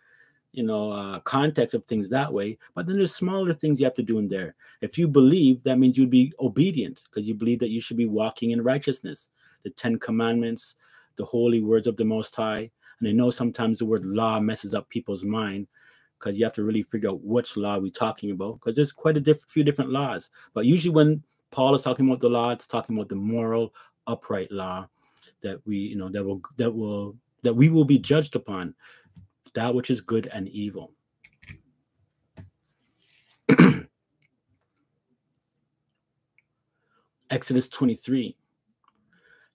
S1: you know uh, context of things that way but then there's smaller things you have to do in there if you believe that means you'd be obedient because you believe that you should be walking in righteousness the 10 commandments the holy words of the most high and i know sometimes the word law messes up people's mind because you have to really figure out which law we're talking about because there's quite a diff- few different laws. But usually when Paul is talking about the law. It's talking about the moral, upright law that we, you know, that will that will that we will be judged upon, that which is good and evil. Exodus 23.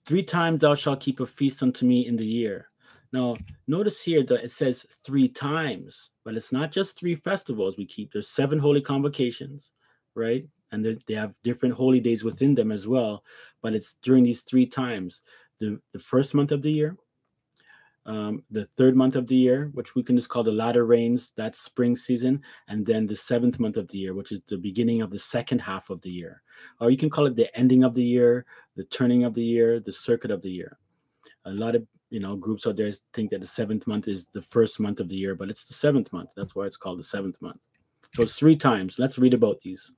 S1: Three times thou shalt keep a feast unto me in the year. Now, notice here that it says three times, but it's not just three festivals we keep. There's seven holy convocations, right? And they have different holy days within them as well. But it's during these three times the, the first month of the year, um, the third month of the year, which we can just call the latter rains, that's spring season, and then the seventh month of the year, which is the beginning of the second half of the year. Or you can call it the ending of the year, the turning of the year, the circuit of the year. A lot of you know groups out there think that the seventh month is the first month of the year, but it's the seventh month. That's why it's called the seventh month. So it's three times. Let's read about these.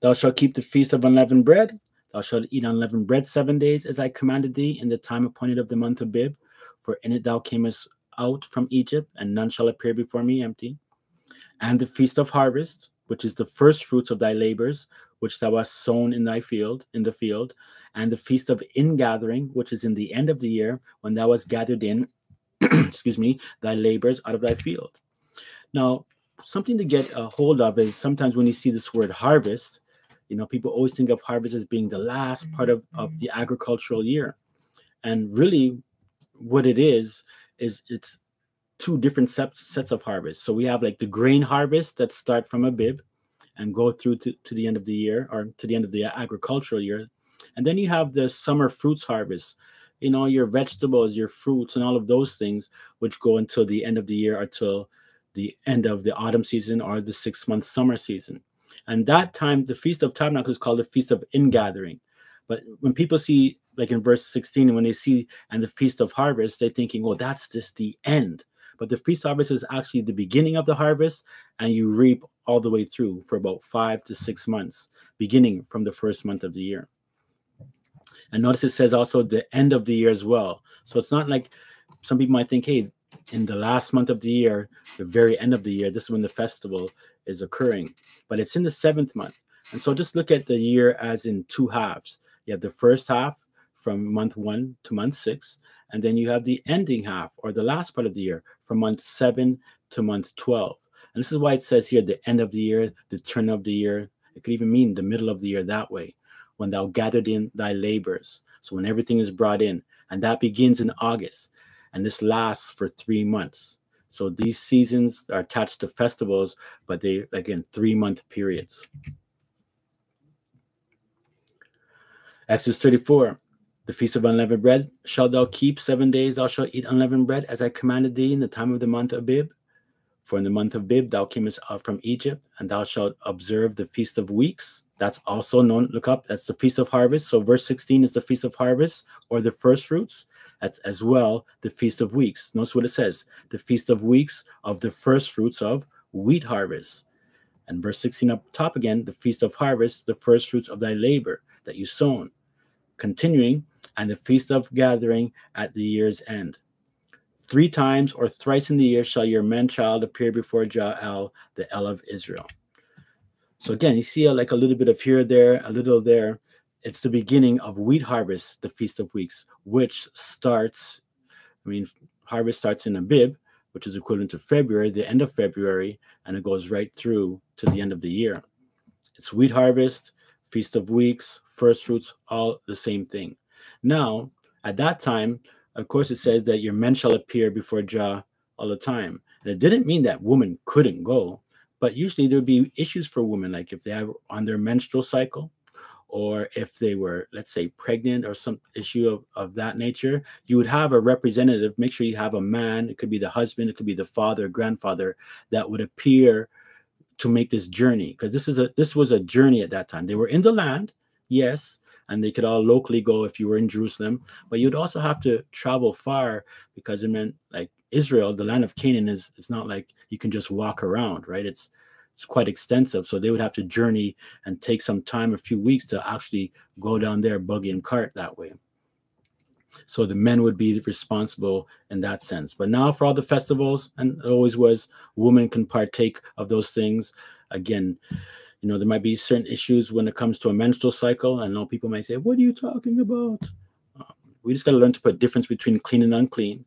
S1: Thou shalt keep the feast of unleavened bread. Thou shalt eat unleavened bread seven days, as I commanded thee in the time appointed of the month of Abib for in it thou camest out from Egypt, and none shall appear before me empty. And the feast of harvest, which is the first fruits of thy labors, which thou hast sown in thy field, in the field, and the feast of ingathering, which is in the end of the year, when thou hast gathered in, excuse me, thy labors out of thy field. Now, something to get a hold of is sometimes when you see this word harvest, you know, people always think of harvest as being the last part of, of the agricultural year. And really, what it is is it's two different sets sets of harvests. So we have like the grain harvest that start from Abib and go through to, to the end of the year or to the end of the agricultural year. And then you have the summer fruits harvest, you know, your vegetables, your fruits, and all of those things, which go until the end of the year or till the end of the autumn season or the six month summer season. And that time, the Feast of Tabernacles is called the Feast of Ingathering. But when people see like in verse 16, when they see and the feast of harvest, they're thinking, oh, that's just the end. But the feast of harvest is actually the beginning of the harvest, and you reap all the way through for about five to six months, beginning from the first month of the year. And notice it says also the end of the year as well. So it's not like some people might think, hey, in the last month of the year, the very end of the year, this is when the festival is occurring. But it's in the seventh month. And so just look at the year as in two halves. You have the first half, from month one to month six. And then you have the ending half or the last part of the year from month seven to month 12. And this is why it says here the end of the year, the turn of the year. It could even mean the middle of the year that way, when thou gathered in thy labors. So when everything is brought in, and that begins in August, and this lasts for three months. So these seasons are attached to festivals, but they again three month periods. Exodus 34. The feast of unleavened bread shalt thou keep seven days. Thou shalt eat unleavened bread, as I commanded thee in the time of the month of Abib. For in the month of Abib thou camest out from Egypt, and thou shalt observe the feast of weeks. That's also known. Look up. That's the feast of harvest. So verse 16 is the feast of harvest or the first fruits. That's as well the feast of weeks. Notice what it says: the feast of weeks of the first fruits of wheat harvest. And verse 16 up top again, the feast of harvest, the first fruits of thy labor that you sown. Continuing, and the feast of gathering at the year's end. Three times or thrice in the year shall your man child appear before Jael, the El of Israel. So again, you see a, like a little bit of here, there, a little there. It's the beginning of wheat harvest, the Feast of Weeks, which starts, I mean, harvest starts in Abib, which is equivalent to February, the end of February, and it goes right through to the end of the year. It's wheat harvest, Feast of Weeks, first fruits, all the same thing. Now, at that time, of course, it says that your men shall appear before Jah all the time. And it didn't mean that women couldn't go, but usually there would be issues for women, like if they are on their menstrual cycle, or if they were, let's say, pregnant or some issue of, of that nature, you would have a representative. Make sure you have a man, it could be the husband, it could be the father, grandfather, that would appear to make this journey. Because this is a this was a journey at that time. They were in the land, yes, and they could all locally go if you were in Jerusalem. But you'd also have to travel far because it meant like Israel, the land of Canaan, is it's not like you can just walk around, right? It's it's quite extensive. So they would have to journey and take some time, a few weeks, to actually go down there, buggy and cart that way. So the men would be responsible in that sense. But now for all the festivals, and it always was, women can partake of those things. Again, you know, there might be certain issues when it comes to a menstrual cycle. I know people might say, What are you talking about? Um, we just got to learn to put difference between clean and unclean.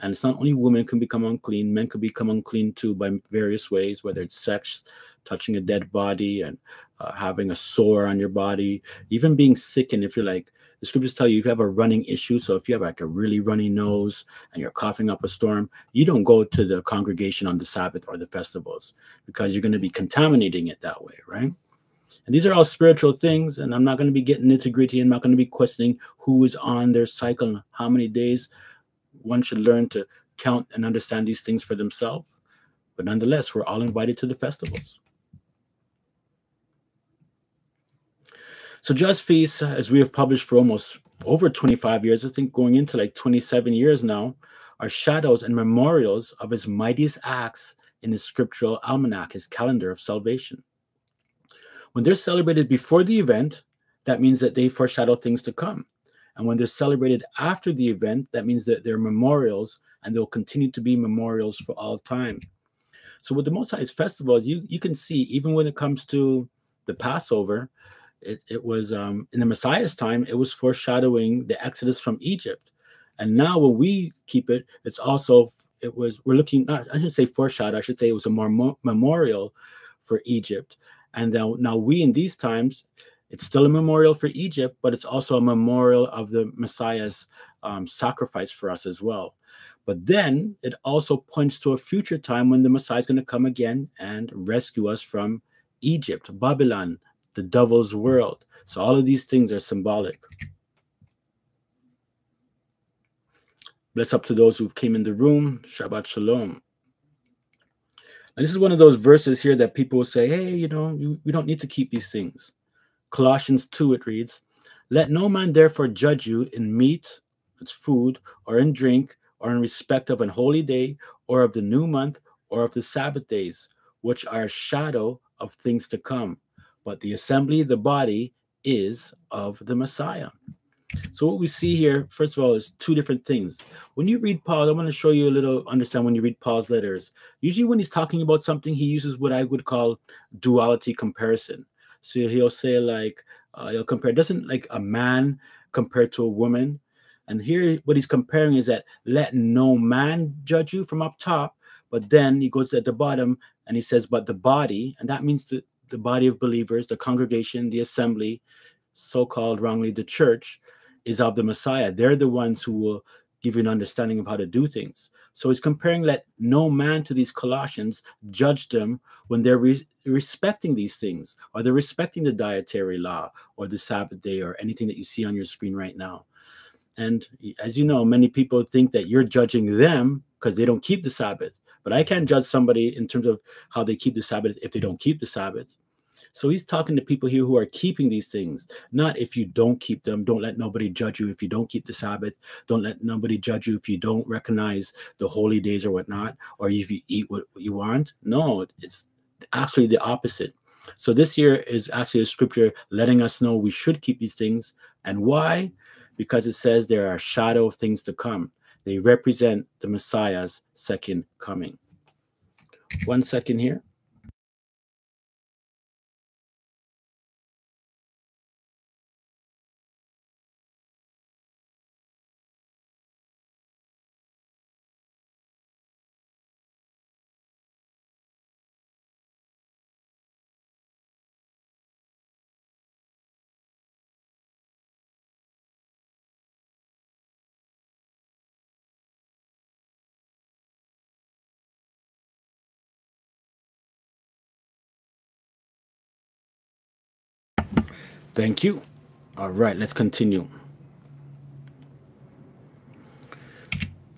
S1: And it's not only women can become unclean, men can become unclean too by various ways, whether it's sex, touching a dead body, and uh, having a sore on your body, even being sick. And if you're like, the scriptures tell you if you have a running issue, so if you have like a really runny nose and you're coughing up a storm, you don't go to the congregation on the Sabbath or the festivals because you're going to be contaminating it that way, right? And these are all spiritual things, and I'm not going to be getting nitty gritty. I'm not going to be questioning who is on their cycle and how many days. One should learn to count and understand these things for themselves. But nonetheless, we're all invited to the festivals. So Just Feast, as we have published for almost over 25 years, I think going into like 27 years now, are shadows and memorials of his mightiest acts in his scriptural almanac, his calendar of salvation. When they're celebrated before the event, that means that they foreshadow things to come. And when they're celebrated after the event, that means that they're memorials and they'll continue to be memorials for all time. So with the Most High's festivals, you, you can see, even when it comes to the Passover, it, it was um, in the Messiah's time, it was foreshadowing the Exodus from Egypt. And now when we keep it, it's also, it was, we're looking, not, I shouldn't say foreshadow, I should say it was a more memorial for Egypt. And now, now we in these times, it's still a memorial for Egypt, but it's also a memorial of the Messiah's um, sacrifice for us as well. But then it also points to a future time when the Messiah is going to come again and rescue us from Egypt, Babylon, the devil's world. So all of these things are symbolic. Bless up to those who came in the room. Shabbat Shalom. And this is one of those verses here that people will say, hey, you know, you, we don't need to keep these things. Colossians 2, it reads, Let no man therefore judge you in meat, it's food, or in drink, or in respect of an holy day, or of the new month, or of the Sabbath days, which are a shadow of things to come but the assembly, the body, is of the Messiah. So what we see here, first of all, is two different things. When you read Paul, I want to show you a little understand when you read Paul's letters. Usually when he's talking about something, he uses what I would call duality comparison. So he'll say like, uh, he'll compare, doesn't like a man compared to a woman. And here what he's comparing is that let no man judge you from up top, but then he goes at the bottom and he says, but the body, and that means the, the body of believers, the congregation, the assembly, so called wrongly the church, is of the Messiah. They're the ones who will give you an understanding of how to do things. So he's comparing let no man to these Colossians judge them when they're re- respecting these things, or they're respecting the dietary law, or the Sabbath day, or anything that you see on your screen right now. And as you know, many people think that you're judging them because they don't keep the Sabbath. But I can't judge somebody in terms of how they keep the Sabbath if they don't keep the Sabbath. So he's talking to people here who are keeping these things, not if you don't keep them. Don't let nobody judge you if you don't keep the Sabbath. Don't let nobody judge you if you don't recognize the holy days or whatnot, or if you eat what you want. No, it's actually the opposite. So this here is actually a scripture letting us know we should keep these things. And why? Because it says there are shadow of things to come. They represent the Messiah's second coming. One second here. Thank you. All right, let's continue.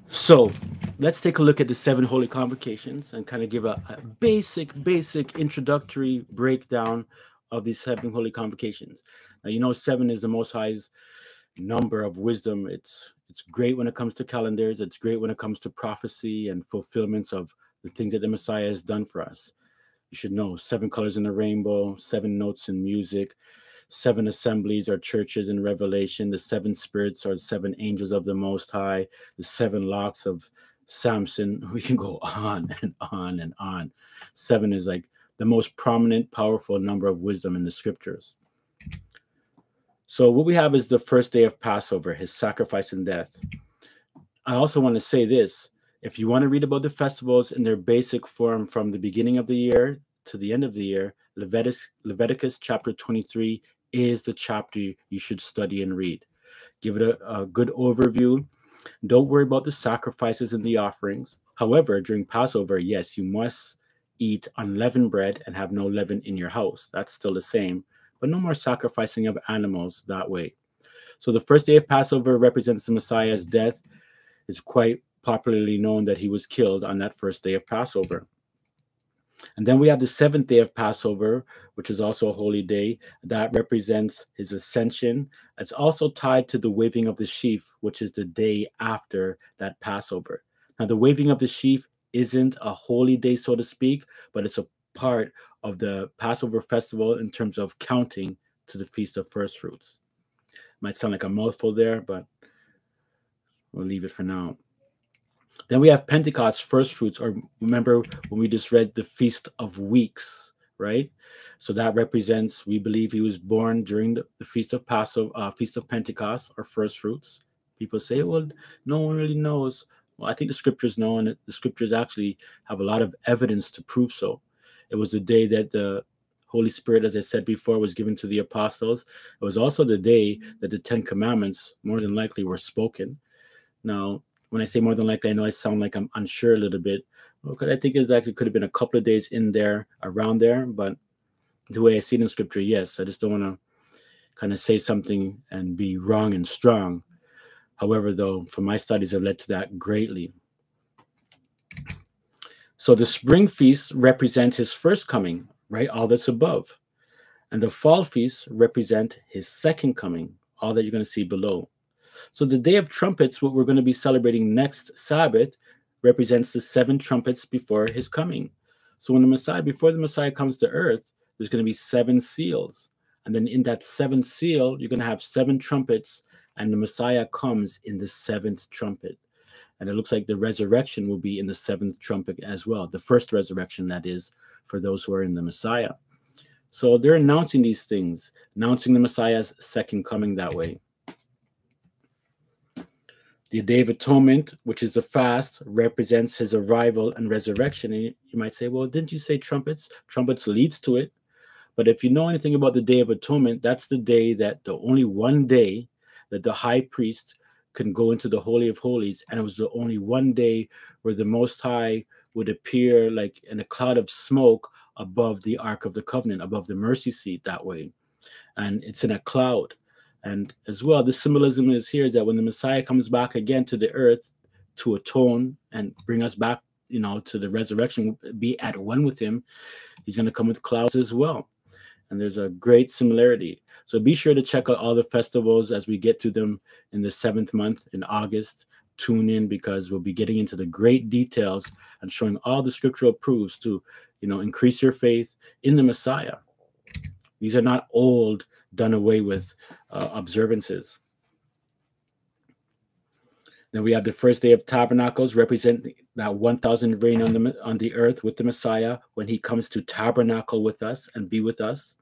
S1: So let's take a look at the seven holy convocations and kind of give a, a, basic, basic introductory breakdown of these seven holy convocations. Now, you know, seven is the most highest number of wisdom. It's it's great when it comes to calendars. It's great when it comes to prophecy and fulfillments of the things that the Messiah has done for us. You should know seven colors in the rainbow, seven notes in music, seven assemblies are churches in Revelation, the seven spirits are seven angels of the Most High, the seven locks of Samson. We can go on and on and on. Seven is like the most prominent, powerful number of wisdom in the scriptures. So, what we have is the first day of Passover, his sacrifice and death. I also want to say this if you want to read about the festivals in their basic form from the beginning of the year to the end of the year, Leviticus, Leviticus chapter 23 is the chapter you should study and read. Give it a, a good overview. Don't worry about the sacrifices and the offerings. However, during Passover, yes, you must eat unleavened bread and have no leaven in your house. That's still the same, but no more sacrificing of animals that way. So the first day of Passover represents the Messiah's death. It's quite popularly known that he was killed on that first day of Passover. And then we have the seventh day of Passover, which is also a holy day that represents his ascension. It's also tied to the waving of the sheaf, which is the day after that Passover. Now, the waving of the sheaf isn't a holy day, so to speak, but it's a part of the Passover festival in terms of counting to the Feast of First Fruits. Might sound like a mouthful there, but we'll leave it for now. Then we have Pentecost first fruits, or remember when we just read the Feast of Weeks, right? So that represents, we believe he was born during the, the Feast of Passover, uh, Feast of Pentecost, or first fruits. People say, well, no one really knows. Well, I think the scriptures know, and the scriptures actually have a lot of evidence to prove so. It was the day that the Holy Spirit, as I said before, was given to the apostles. It was also the day that the Ten Commandments, more than likely, were spoken. Now, when I say more than likely, I know I sound like I'm unsure a little bit because I think it actually could have been a couple of days in there, around there. But the way I see it in Scripture, yes, I just don't want to kind of say something and be wrong and strong. However, though, for my studies have led to that greatly. So the spring feast represent his first coming, right? All that's above. And the fall feast represent his second coming, all that you're going to see below. So the Day of Trumpets, what we're going to be celebrating next Sabbath, represents the seven trumpets before his coming. So when the Messiah, before the Messiah comes to earth, there's going to be seven seals. And then in that seventh seal, you're going to have seven trumpets, and the Messiah comes in the seventh trumpet. And it looks like the resurrection will be in the seventh trumpet as well, the first resurrection, that is, for those who are in the Messiah. So they're announcing these things, announcing the Messiah's second coming that way. The Day of Atonement, which is the fast, represents his arrival and resurrection. And you might say, well, didn't you say trumpets? Trumpets leads to it. But if you know anything about the Day of Atonement, that's the day that the only one day that the high priest can go into the Holy of Holies. And it was the only one day where the Most High would appear like in a cloud of smoke above the Ark of the Covenant, above the mercy seat that way. And it's in a cloud. And as well, the symbolism is here is that when the Messiah comes back again to the earth to atone and bring us back, you know, to the resurrection, be at one with him, he's going to come with clouds as well. And there's a great similarity. So be sure to check out all the festivals as we get to them in the seventh month in August. Tune in because we'll be getting into the great details and showing all the scriptural proofs to, you know, increase your faith in the Messiah. These are not old done away with uh, observances. Then we have the first day of tabernacles, representing that 1,000 reign on the on the earth with the Messiah when he comes to tabernacle with us and be with us.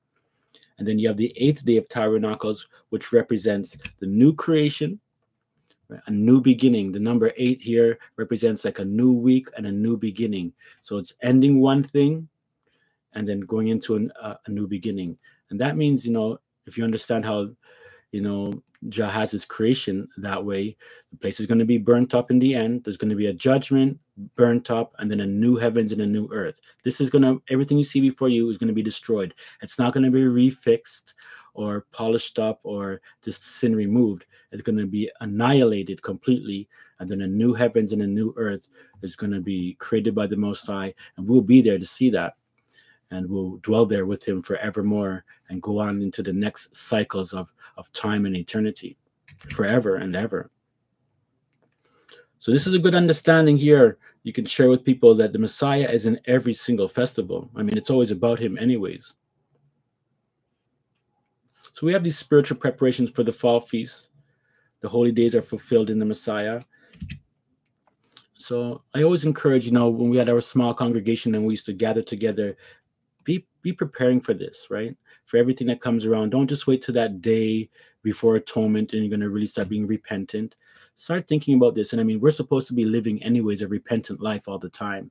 S1: And then you have the eighth day of tabernacles, which represents the new creation, a new beginning. The number eight here represents like a new week and a new beginning. So it's ending one thing and then going into an, uh, a new beginning. And that means, you know, if you understand how you know Jah has his creation that way, the place is going to be burnt up in the end. There's going to be a judgment, burnt up, and then a new heavens and a new earth. This is going to everything you see before you is going to be destroyed. It's not going to be refixed or polished up or just sin removed. It's going to be annihilated completely, and then a new heavens and a new earth is going to be created by the Most High, and we'll be there to see that and will dwell there with him forevermore and go on into the next cycles of, of time and eternity forever and ever. So, this is a good understanding here. You can share with people that the Messiah is in every single festival. I mean, it's always about him, anyways. So, we have these spiritual preparations for the fall feast. The holy days are fulfilled in the Messiah. So I always encourage, you know, when we had our small congregation and we used to gather together, be preparing for this, right? For everything that comes around. Don't just wait to that day before atonement and you're going to really start being repentant. Start thinking about this. And I mean, we're supposed to be living, anyways, a repentant life all the time.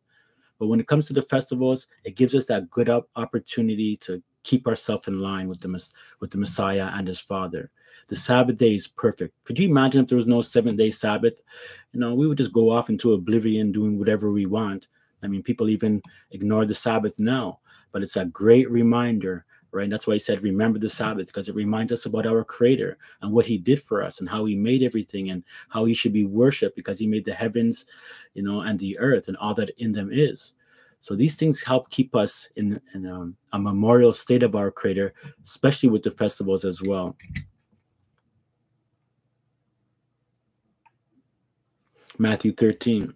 S1: But when it comes to the festivals, it gives us that good up opportunity to keep ourselves in line with the with the Messiah and his Father. The Sabbath day is perfect. Could you imagine if there was no seventh day Sabbath? You know, we would just go off into oblivion doing whatever we want. I mean, people even ignore the Sabbath now, but it's a great reminder, right? That's why he said, remember the Sabbath, because it reminds us about our Creator and what He did for us and how He made everything and how He should be worshiped because He made the heavens, you know, and the earth and all that in them is. So these things help keep us in, in um, a memorial state of our Creator, especially with the festivals as well. Matthew 13.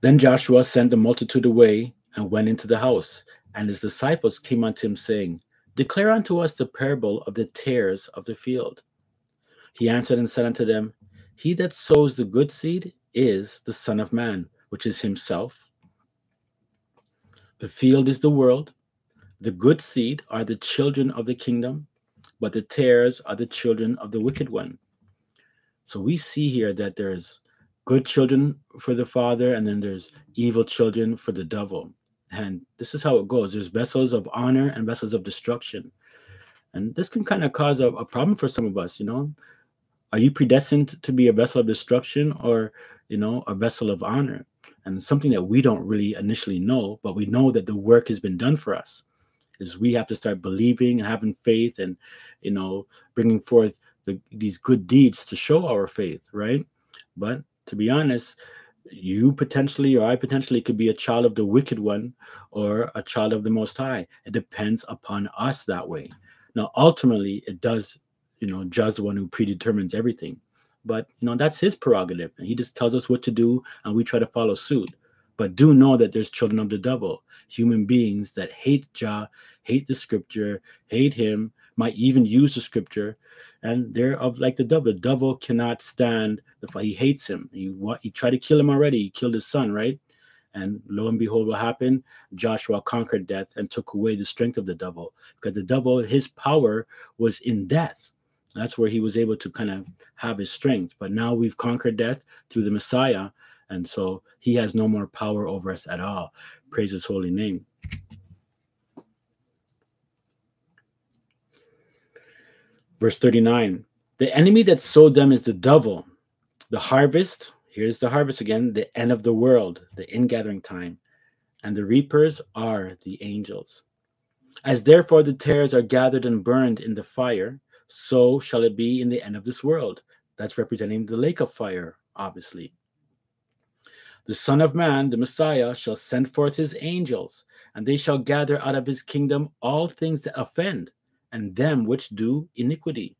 S1: Then Joshua sent the multitude away and went into the house, and his disciples came unto him, saying, Declare unto us the parable of the tares of the field. He answered and said unto them, He that sows the good seed is the Son of Man, which is himself. The field is the world. The good seed are the children of the kingdom, but the tares are the children of the wicked one. So we see here that there's good children for the father, and then there's evil children for the devil. And this is how it goes there's vessels of honor and vessels of destruction. And this can kind of cause a, a problem for some of us, you know. Are you predestined to be a vessel of destruction or, you know, a vessel of honor? And something that we don't really initially know, but we know that the work has been done for us is we have to start believing and having faith and, you know, bringing forth the, these good deeds to show our faith, right? But to be honest, you potentially or I potentially could be a child of the wicked one or a child of the most high. It depends upon us that way. Now, ultimately, it does, you know, judge the one who predetermines everything. But you know, that's his prerogative. And he just tells us what to do and we try to follow suit. But do know that there's children of the devil, human beings that hate Jah, hate the scripture, hate him, might even use the scripture, and they're of like the devil. The devil cannot stand the fight. He hates him. He he tried to kill him already. He killed his son, right? And lo and behold, what happened? Yahshua conquered death and took away the strength of the devil because the devil, his power was in death. That's where he was able to kind of have his strength. But now we've conquered death through the Messiah. And so he has no more power over us at all. Praise his holy name. Verse 39 The enemy that sowed them is the devil. The harvest, here's the harvest again, the end of the world, the ingathering time. And the reapers are the angels. As therefore the tares are gathered and burned in the fire, so shall it be in the end of this world. That's representing the lake of fire, obviously. The Son of Man, the Messiah, shall send forth his angels, and they shall gather out of his kingdom all things that offend and them which do iniquity.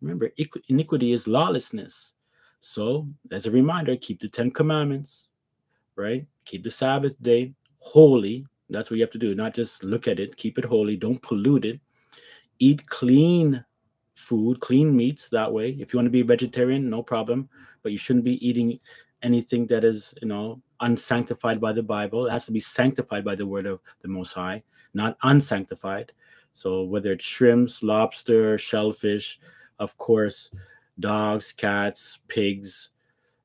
S1: Remember, iniquity is lawlessness. So, as a reminder, keep the Ten Commandments, right? Keep the Sabbath day holy. That's what you have to do. Not just look at it, keep it holy. Don't pollute it. Eat clean food, clean meats that way. If you want to be a vegetarian, no problem. But you shouldn't be eating anything that is, you know, unsanctified by the Bible. It has to be sanctified by the word of the Most High, not unsanctified. So whether it's shrimps, lobster, shellfish, of course, dogs, cats, pigs,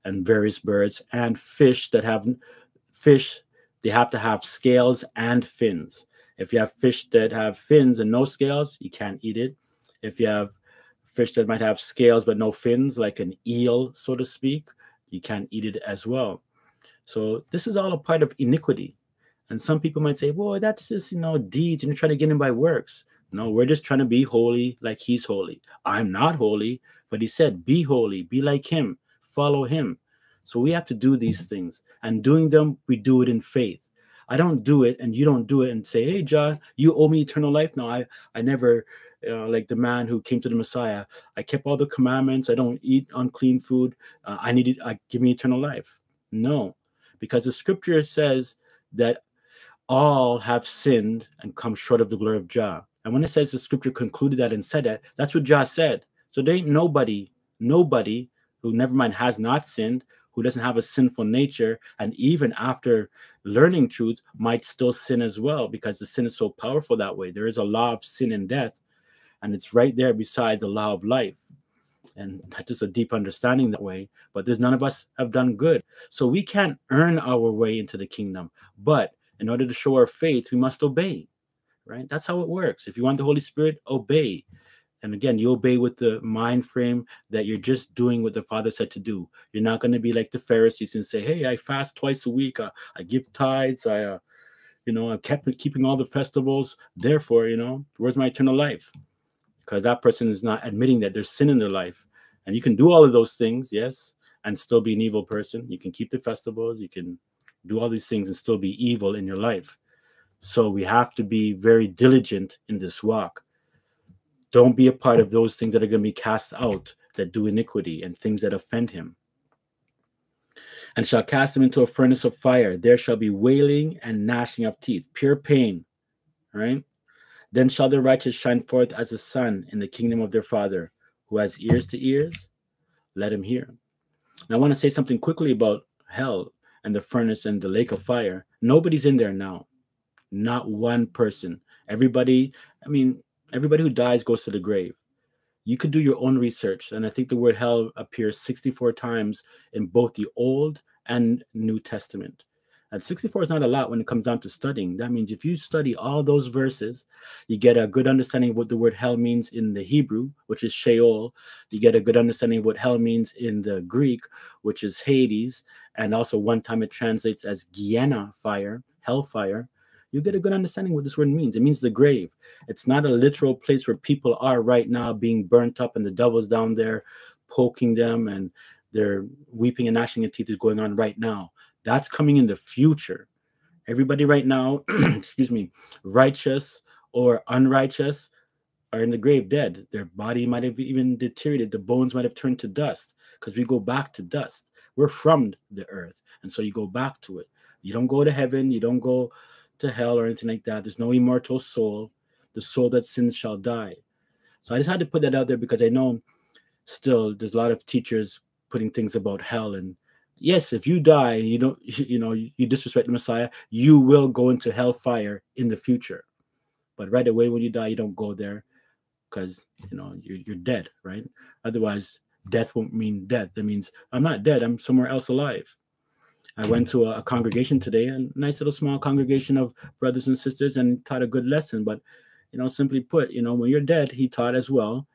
S1: and various birds, and fish that have fish, they have to have scales and fins. If you have fish that have fins and no scales, you can't eat it. If you have fish that might have scales but no fins, like an eel, so to speak, you can't eat it as well. So this is all a part of iniquity. And some people might say, well, that's just, you know, deeds and you're trying to get in by works. No, we're just trying to be holy like he's holy. I'm not holy, but he said, be holy, be like him, follow him. So we have to do these things. And doing them, we do it in faith. I don't do it and you don't do it and say, hey, Jah, you owe me eternal life. No, I, I never, uh, like the man who came to the Messiah. I kept all the commandments. I don't eat unclean food. Uh, I needed, I give me eternal life. No, because the scripture says that all have sinned and come short of the glory of Jah. And when it says the scripture concluded that and said that, that's what Jah said. So there ain't nobody, nobody who never mind has not sinned who doesn't have a sinful nature and even after learning truth might still sin as well because the sin is so powerful that way there is a law of sin and death and it's right there beside the law of life and that's just a deep understanding that way but there's none of us have done good so we can't earn our way into the kingdom but in order to show our faith we must obey right? That's how it works. If you want the holy spirit obey. And again you obey with the mind frame that you're just doing what the father said to do. You're not going to be like the pharisees and say hey i fast twice a week. I, I give tithes. I uh, you know i kept keeping all the festivals. Therefore you know where's my eternal life? Because that person is not admitting that there's sin in their life. And you can do all of those things yes and still be an evil person. You can keep the festivals. You can do all these things and still be evil in your life so we have to be very diligent in this walk don't be a part of those things that are going to be cast out that do iniquity and things that offend him. And shall cast them into a furnace of fire. There shall be wailing and gnashing of teeth, pure pain. Right? Then shall the righteous shine forth as the sun in the kingdom of their Father. Who has ears to ears, let him hear. I want to say something quickly about hell and the furnace and the lake of fire. Nobody's in there now. Not one person. Everybody, I mean, Everybody who dies goes to the grave. You could do your own research, and I think the word hell appears 64 times in both the Old and New Testament. And 64 is not a lot when it comes down to studying. That means if you study all those verses, you get a good understanding of what the word hell means in the Hebrew, which is Sheol. You get a good understanding of what hell means in the Greek, which is Hades. And also, one time it translates as Gehenna fire, hellfire you get a good understanding what this word means. It means the grave. It's not a literal place where people are right now being burnt up and the devil's down there poking them and they're weeping and gnashing of teeth is going on right now. That's coming in the future. Everybody right now, excuse me, righteous or unrighteous are in the grave dead. Their body might have even deteriorated. The bones might have turned to dust because we go back to dust. We're from the earth. And so you go back to it. You don't go to heaven. You don't go to hell or anything like that. There's no immortal soul. The soul that sins shall die. So I just had to put that out there because I know still there's a lot of teachers putting things about hell and yes, if you die you don't, you know, you disrespect the Messiah, you will go into hellfire in the future. But right away when you die, you don't go there because you know you're, you're dead, right? Otherwise, death won't mean death. That means I'm not dead. I'm somewhere else alive. I went to a, a, congregation today, a nice little small congregation of brothers and sisters, and taught a good lesson. But you know, simply put, you know, when you're dead, he taught as well.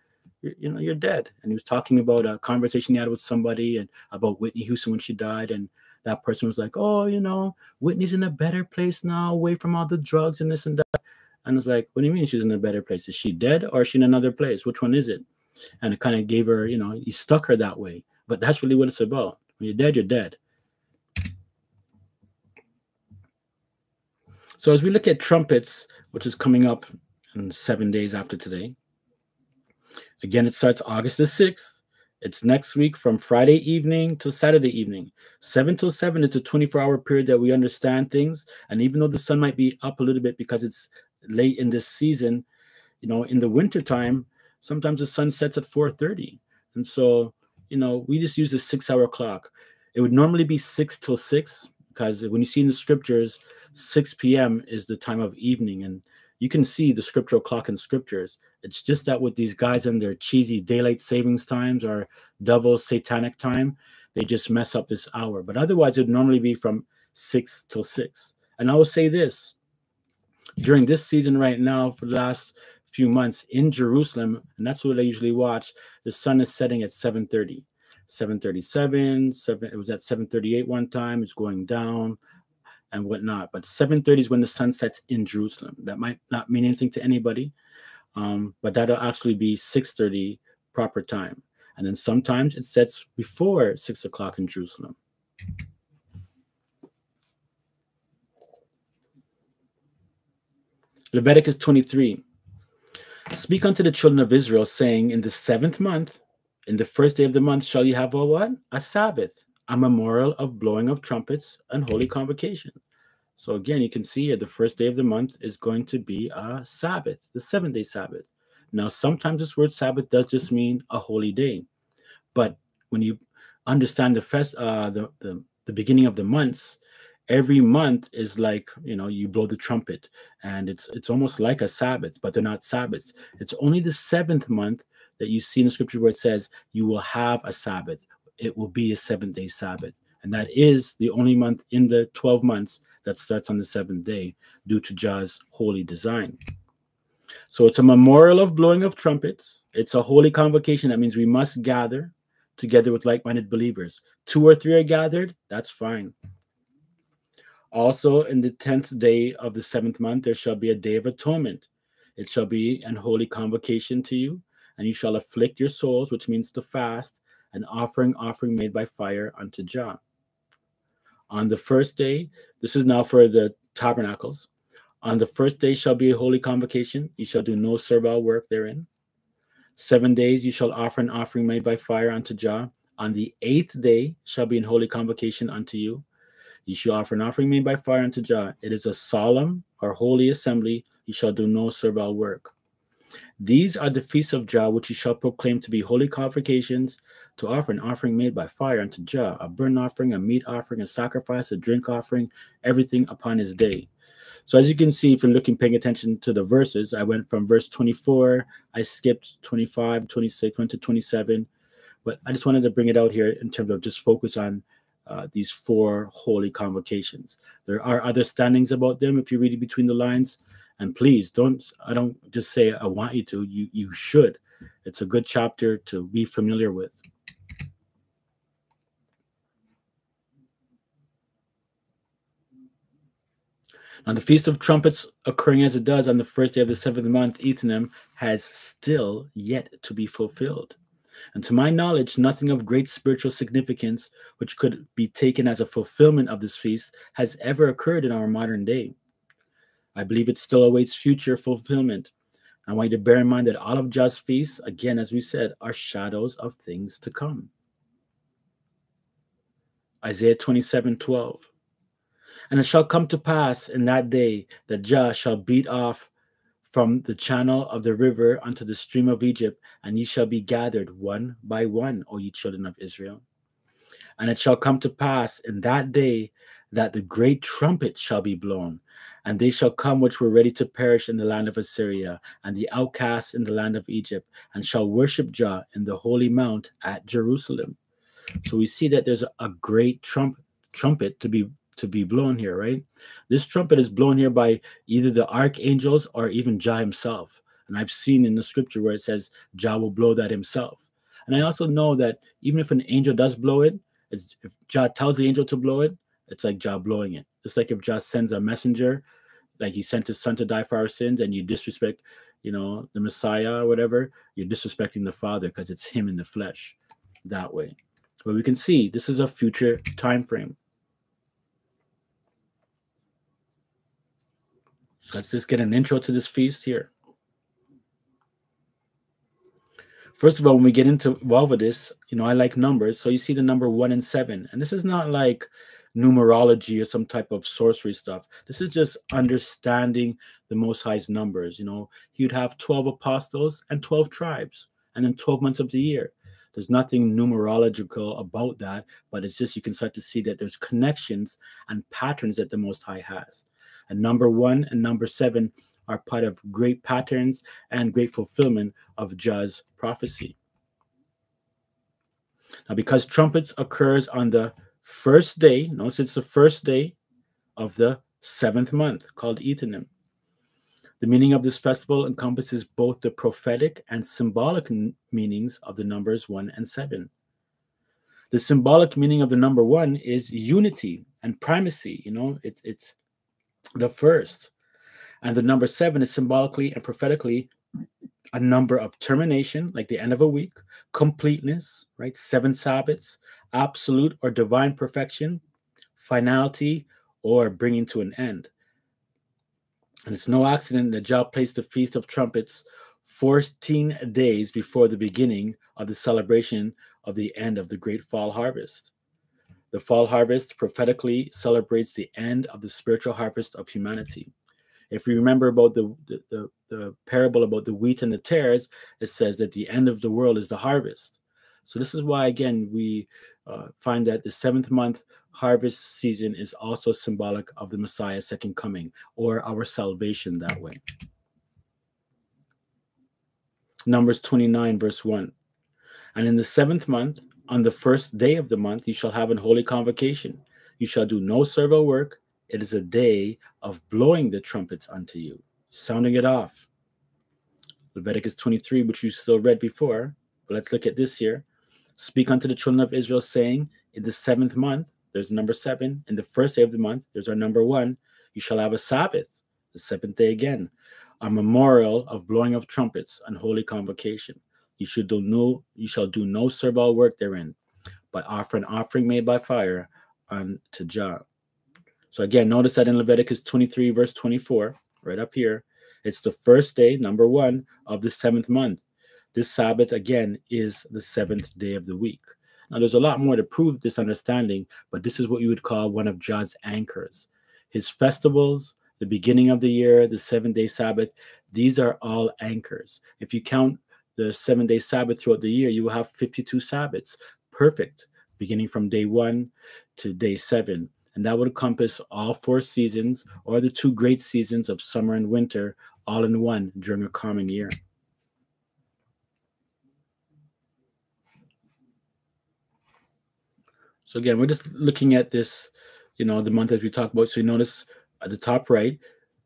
S1: You're, you know, you're dead. And he was talking about a conversation he had with somebody and about Whitney Houston when she died, and that person was like, "Oh, you know, Whitney's in a better place now, away from all the drugs and this and that." And it's like, "What do you mean she's in a better place? Is she dead or is she in another place? Which one is it?" And it kind of gave her, you know, he stuck her that way. But that's really what it's about. When you're dead, you're dead. So as we look at trumpets, which is coming up in seven days after today, again, it starts August the 6th. It's next week from Friday evening to Saturday evening. 7 till 7 is the 24 hour period that we understand things. And even though the sun might be up a little bit because it's late in this season, you know, in the wintertime, sometimes the sun sets at 4:30. And so, you know, we just use the six hour clock. It would normally be six till six because when you see in the scriptures, 6 p.m. is the time of evening, and you can see the scriptural clock in scriptures. It's just that with these guys and their cheesy daylight savings times or double satanic time, they just mess up this hour. But otherwise, it would normally be from 6 till 6. And I will say this during this season right now, for the last few months in Jerusalem, and that's what I usually watch, the sun is setting at 7:30. 737, 7, it was at 738 one time, it's going down and whatnot. But 7:30 is when the sun sets in Jerusalem. That might not mean anything to anybody, um, but that'll actually be 6:30 proper time. And then sometimes it sets before six o'clock in Jerusalem. Leviticus 23. Speak unto the children of Israel, saying, In the seventh month, in the first day of the month, shall you have a what? A Sabbath a memorial of blowing of trumpets and holy convocation. So again, you can see here the first day of the month is going to be a Sabbath, the seventh day Sabbath. Now, sometimes this word Sabbath does just mean a holy day, but when you understand the fest, uh, the, the the beginning of the months, every month is like you know you blow the trumpet, and it's it's almost like a Sabbath, but they're not Sabbaths. It's only the seventh month that you see in the scripture where it says you will have a Sabbath. It will be a seventh day Sabbath, and that is the only month in the twelve months that starts on the seventh day due to Jah's holy design. So it's a memorial of blowing of trumpets. It's a holy convocation. That means we must gather together with like minded believers. Two or three are gathered, that's fine. Also, in the tenth day of the seventh month, there shall be a day of atonement. It shall be an holy convocation to you, and you shall afflict your souls, which means to fast, an offering, offering made by fire unto Jah. On the first day, this is now for the tabernacles. On the first day shall be a holy convocation. You shall do no servile work therein. Seven days you shall offer an offering made by fire unto Jah. On the eighth day shall be an holy convocation unto you. You shall offer an offering made by fire unto Jah. It is a solemn or holy assembly. You shall do no servile work. These are the feasts of Jah, which you shall proclaim to be holy convocations, to offer an offering made by fire unto Jah, a burnt offering, a meat offering, a sacrifice, a drink offering, everything upon his day. So as you can see, if you're looking, paying attention to the verses, I went from verse 24, I skipped 25, 26, went to 27. But I just wanted to bring it out here in terms of just focus on uh, these four holy convocations. There are other standings about them if you read it between the lines. And please don't, I don't just say I want you to, you, you should. It's a good chapter to be familiar with. Now, the Feast of Trumpets, occurring as it does on the first day of the seventh month, Ethanim, has still yet to be fulfilled. And to my knowledge, nothing of great spiritual significance, which could be taken as a fulfillment of this feast, has ever occurred in our modern day. I believe it still awaits future fulfillment. I want you to bear in mind that all of Jah's feasts, again, as we said, are shadows of things to come. Isaiah 27 12. And it shall come to pass in that day that Jah shall beat off from the channel of the river unto the stream of Egypt, and ye shall be gathered one by one, O ye children of Israel. And it shall come to pass in that day that the great trumpet shall be blown, and they shall come which were ready to perish in the land of Assyria, and the outcasts in the land of Egypt, and shall worship Jah in the holy mount at Jerusalem. So we see that there's a great trump, trumpet to be to be blown here, right? This trumpet is blown here by either the archangels or even Jah himself. And I've seen in the scripture where it says Jah will blow that himself. And I also know that even if an angel does blow it, if Jah tells the angel to blow it, it's like Jah blowing it. It's like if Jah sends a messenger, like he sent his son to die for our sins, and you disrespect, you know, the Messiah or whatever, you're disrespecting the Father because it's him in the flesh that way. But we can see this is a future time frame. So let's just get an intro to this feast here. First of all, when we get into involved with this, you know, I like numbers. So you see the number one and seven. And this is not like numerology or some type of sorcery stuff. This is just understanding the Most High's numbers. You know, he would have 12 apostles and 12 tribes, and then 12 months of the year. There's nothing numerological about that, but it's just you can start to see that there's connections and patterns that the Most High has. And number one and number seven are part of great patterns and great fulfillment of Jah's prophecy. Now, because trumpets occurs on the first day, notice it's the first day of the seventh month called Ethanim. The meaning of this festival encompasses both the prophetic and symbolic meanings of the numbers one and seven. The symbolic meaning of the number one is unity and primacy. You know, it, it's the first. And the number seven is symbolically and prophetically a number of termination, like the end of a week, completeness, right? Seven Sabbaths, absolute or divine perfection, finality, or bringing to an end. And it's no accident that Jah placed the Feast of Trumpets 14 days before the beginning of the celebration of the end of the great fall harvest. The fall harvest prophetically celebrates the end of the spiritual harvest of humanity. If we remember about the, the, the, the, parable about the wheat and the tares, it says that the end of the world is the harvest. So this is why, again, we uh, find that the seventh month harvest season is also symbolic of the Messiah's second coming or our salvation that way. Numbers 29, verse 1. And in the seventh month, on the first day of the month, you shall have an holy convocation. You shall do no servile work. It is a day of blowing the trumpets unto you, sounding it off. Leviticus 23, which you still read before, but let's look at this here. Speak unto the children of Israel, saying, In the seventh month, there's number seven. In the first day of the month, there's our number one. You shall have a Sabbath, the seventh day again, a memorial of blowing of trumpets and holy convocation. You should do no, you shall do no servile work therein, but offer an offering made by fire unto Jah. So again, notice that in Leviticus 23, verse 24, right up here, it's the first day, number one, of the seventh month. This Sabbath, again, is the seventh day of the week. Now, there's a lot more to prove this understanding, but this is what you would call one of Jah's anchors. His festivals, the beginning of the year, the seven day Sabbath, these are all anchors. If you count the seven day Sabbath throughout the year, you will have 52 Sabbaths. Perfect, beginning from day one to day seven. And that would encompass all four seasons or the two great seasons of summer and winter all in one during a common year. So again, we're just looking at this, you know, the month that we talk about. So you notice at the top right,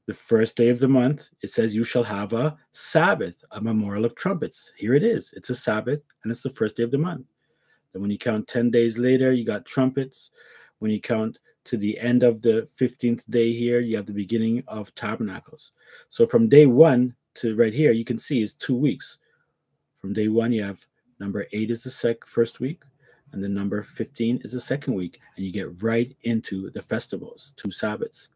S1: the first day of the month, it says you shall have a Sabbath, a memorial of trumpets. Here it is. It's a Sabbath, and it's the first day of the month. Then when you count 10 days later, you got trumpets. When you count to the end of the 15th day here, you have the beginning of tabernacles. So from day one to right here, you can see is two weeks. From day one, you have number eight is the sec first week and the number 15 is the second week and you get right into the festivals two sabbaths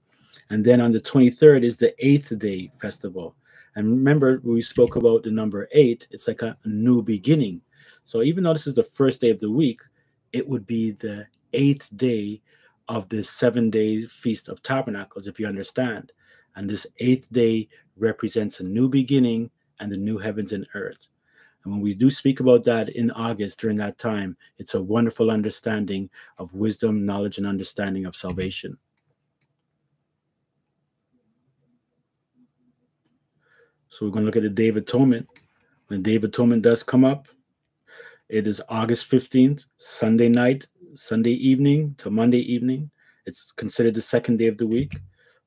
S1: and then on the 23rd is the eighth day festival and remember we spoke about the number eight it's like a new beginning so even though this is the first day of the week it would be the eighth day of this seven day feast of tabernacles if you understand and this eighth day represents a new beginning and the new heavens and earth and when we do speak about that in August during that time, it's a wonderful understanding of wisdom, knowledge, and understanding of salvation. So we're going to look at the Day of Atonement. When the Day of Atonement does come up, it is August 15th, Sunday night, Sunday evening to Monday evening. It's considered the second day of the week.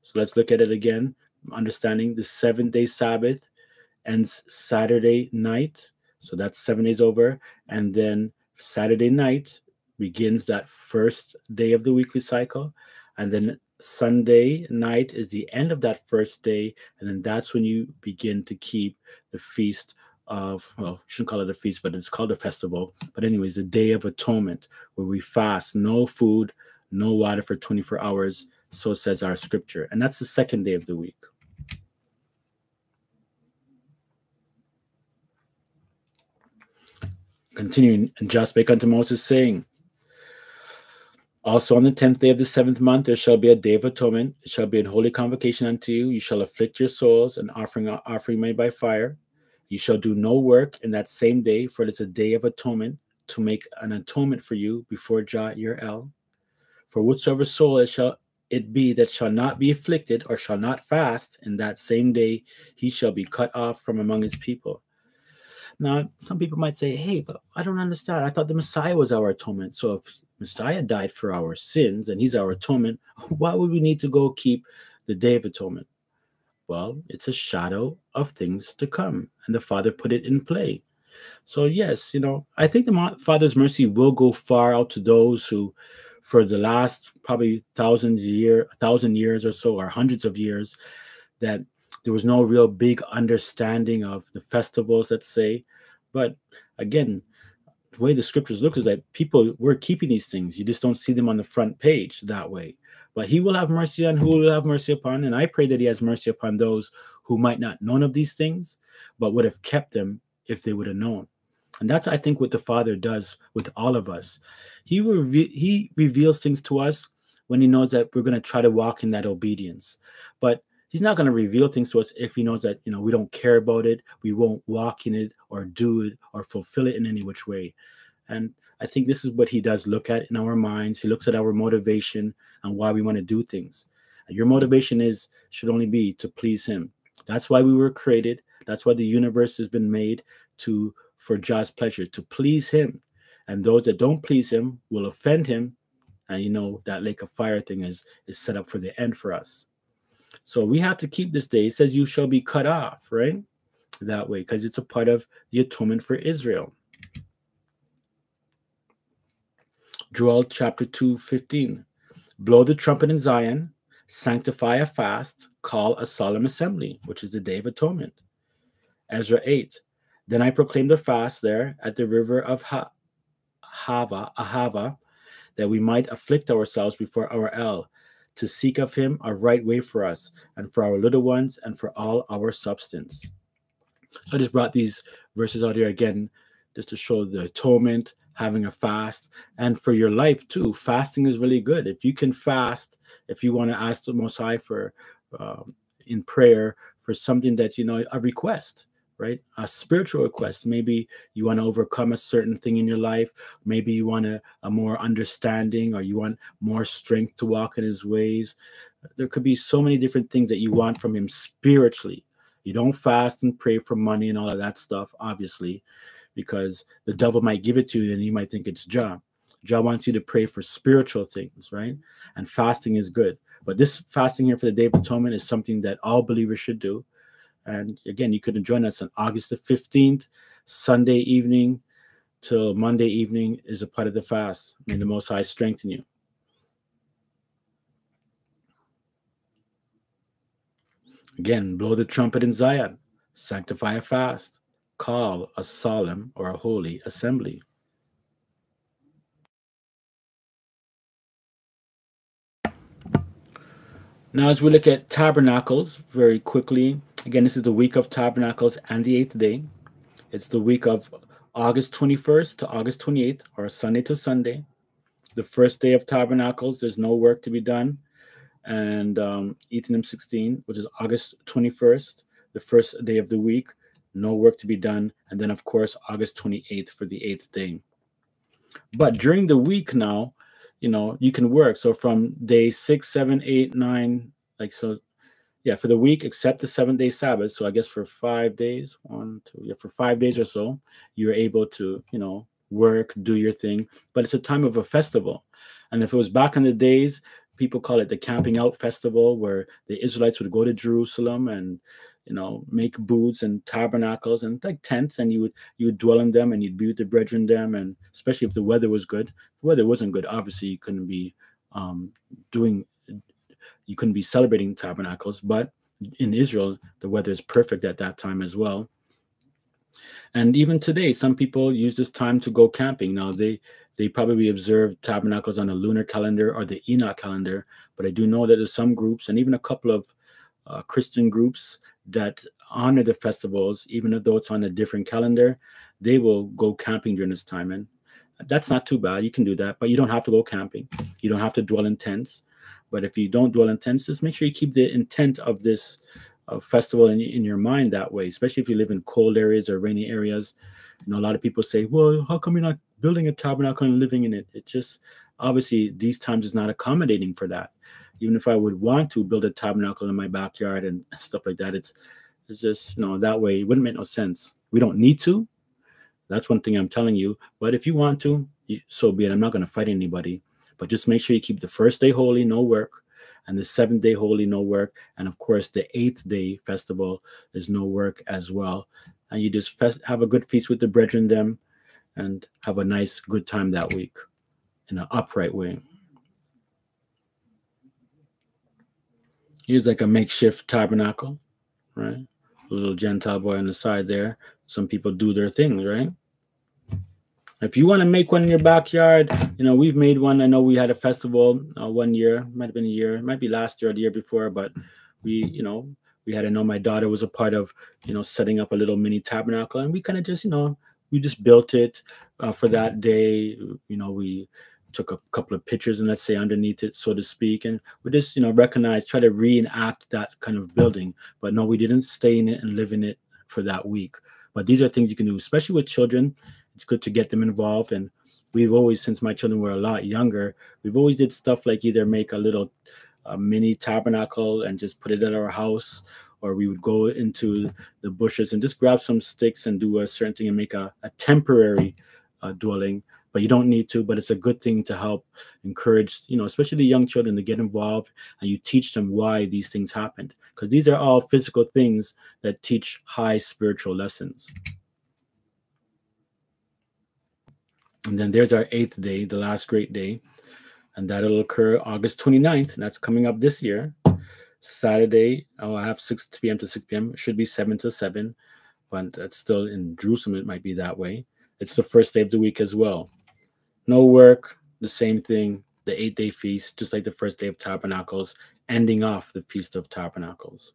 S1: So let's look at it again. Understanding the seventh day Sabbath ends Saturday night so that's seven days over. And then Saturday night begins that first day of the weekly cycle. And then Sunday night is the end of that first day. And then that's when you begin to keep the feast of, hmm. well, shouldn't call it a feast, but it's called a festival. But, anyways, the Day of Atonement, where we fast no food, no water for 24 hours. So says our scripture. And that's the second day of the week. Continuing, and Jah spake unto Moses, saying, Also on the tenth day of the seventh month there shall be a day of atonement. It shall be an holy convocation unto you. You shall afflict your souls, and offering offering made by fire. You shall do no work in that same day, for it is a day of atonement to make an atonement for you before Jah your El. For whatsoever soul it shall it be that shall not be afflicted or shall not fast in that same day, he shall be cut off from among his people. Now, some people might say, hey, but I don't understand. I thought the Messiah was our atonement. So if Messiah died for our sins and he's our atonement, why would we need to go keep the Day of Atonement? Well, it's a shadow of things to come, and the Father put it in play. So, yes, you know, I think the Father's mercy will go far out to those who, for the last probably thousands year, thousand years or so, or hundreds of years, that there was no real big understanding of the festivals, let's say. But again, the way the scriptures look is that people were keeping these things. You just don't see them on the front page that way. But he will have mercy on who will have mercy upon. And I pray that he has mercy upon those who might not known of these things, but would have kept them if they would have known. And that's, I think, what the Father does with all of us. He he reveals things to us when he knows that we're going to try to walk in that obedience. But he's not going to reveal things to us if he knows that you know we don't care about it we won't walk in it or do it or fulfill it in any which way And I think this is what he does look at in our minds. He looks at our motivation and why we want to do things. Your motivation is should only be to please him. That's why we were created. That's why the universe has been made to for God's pleasure, to please him. And those that don't please him will offend him. And you know that lake of fire thing is is set up for the end for us. So we have to keep this day. It says you shall be cut off, right? That way, because it's a part of the atonement for Israel. Joel chapter 2, 15. Blow the trumpet in Zion, sanctify a fast, call a solemn assembly, which is the Day of Atonement. Ezra 8. Then I proclaimed a fast there at the river of ha- Hava, Ahava, that we might afflict ourselves before our El, to seek of him a right way for us, and for our little ones, and for all our substance. I just brought these verses out here again, just to show the atonement, having a fast and for your life too fasting is really good. If you can fast if you want to ask the most high for um, in prayer for something that you know a request right? A spiritual request. Maybe you want to overcome a certain thing in your life. Maybe you want a, a more understanding or you want more strength to walk in his ways. There could be so many different things that you want from him spiritually. You don't fast and pray for money and all of that stuff obviously because the devil might give it to you and you might think it's Jah. Jah wants you to pray for spiritual things, right? And fasting is good. But this fasting here for the Day of Atonement is something that all believers should do. And again, you could join us on August the 15th, Sunday evening till Monday evening is a part of the fast. May the Most High strengthen you. Again, blow the trumpet in Zion, sanctify a fast call a solemn or a holy assembly. Now, as we look at tabernacles very quickly, again, this is the week of tabernacles and the eighth day. It's the week of August 21st to August 28th, or Sunday to Sunday. The first day of tabernacles, there's no work to be done. And um, Ethanim 16, which is August 21st, the first day of the week, no work to be done. And then, of course, August 28th for the eighth day. But during the week now, you know, you can work. So from day six, seven, eight, nine, like so, yeah, for the week, except the seven day Sabbath. So I guess for five days, one, two, yeah, for five days or so, you're able to, you know, work, do your thing. But it's a time of a festival. And if it was back in the days, people call it the camping out festival, where the Israelites would go to Jerusalem and you know, make booths and tabernacles and like tents, and you would you would dwell in them and you'd be with the brethren them, and especially if the weather was good. If the weather wasn't good, obviously you couldn't be um, doing, you couldn't be celebrating tabernacles. But in Israel, the weather is perfect at that time as well. And even today, some people use this time to go camping. Now they they probably observe tabernacles on a lunar calendar or the Enoch calendar, but I do know that there's some groups and even a couple of uh, Christian groups that honor the festivals, even though it's on a different calendar, they will go camping during this time. And that's not too bad. You can do that, but you don't have to go camping. You don't have to dwell in tents. But if you don't dwell in tents, just make sure you keep the intent of this uh, festival in, in your mind that way, especially if you live in cold areas or rainy areas. You know, a lot of people say, well, how come you're not building a tabernacle and living in it? It just, obviously, these times is not accommodating for that even if I would want to build a tabernacle in my backyard and stuff like that, it's it's just you know that way it wouldn't make no sense. We don't need to. That's one thing I'm telling you. But if you want to, so be it. I'm not going to fight anybody. But just make sure you keep the first day holy, no work, and the seventh day holy, no work, and of course the eighth day festival is no work as well. And you just have a good feast with the brethren them, and have a nice good time that week in an upright way. Here's like a makeshift tabernacle, right? A little Gentile boy on the side there. Some people do their things, right? If you want to make one in your backyard, you know, we've made one. I know we had a festival uh, one year, might have been a year, might be last year or the year before, but we, you know, we had to know my daughter was a part of, you know, setting up a little mini tabernacle. And we kind of just, you know, we just built it uh, for that day. You know, we took a couple of pictures and let's say underneath it, so to speak, and we just you know recognize, try to reenact that kind of building. But no, we didn't stay in it and live in it for that week. But these are things you can do, especially with children. It's good to get them involved, and we've always, since my children were a lot younger, we've always did stuff like either make a little a mini tabernacle and just put it at our house, or we would go into the bushes and just grab some sticks and do a certain thing and make a, a temporary uh, dwelling. But you don't need to, but it's a good thing to help encourage, you know, especially the young children to get involved and you teach them why these things happened. Because these are all physical things that teach high spiritual lessons. And then there's our eighth day, the last great day. And that'll occur August 29th. And that's coming up this year. Saturday, oh, I have 6 p.m. to 6 p.m. It should be 7 to 7, but that's still in Jerusalem. It might be that way. It's the first day of the week as well. No work, the same thing, the eight day feast, just like the first day of Tabernacles, ending off the Feast of Tabernacles.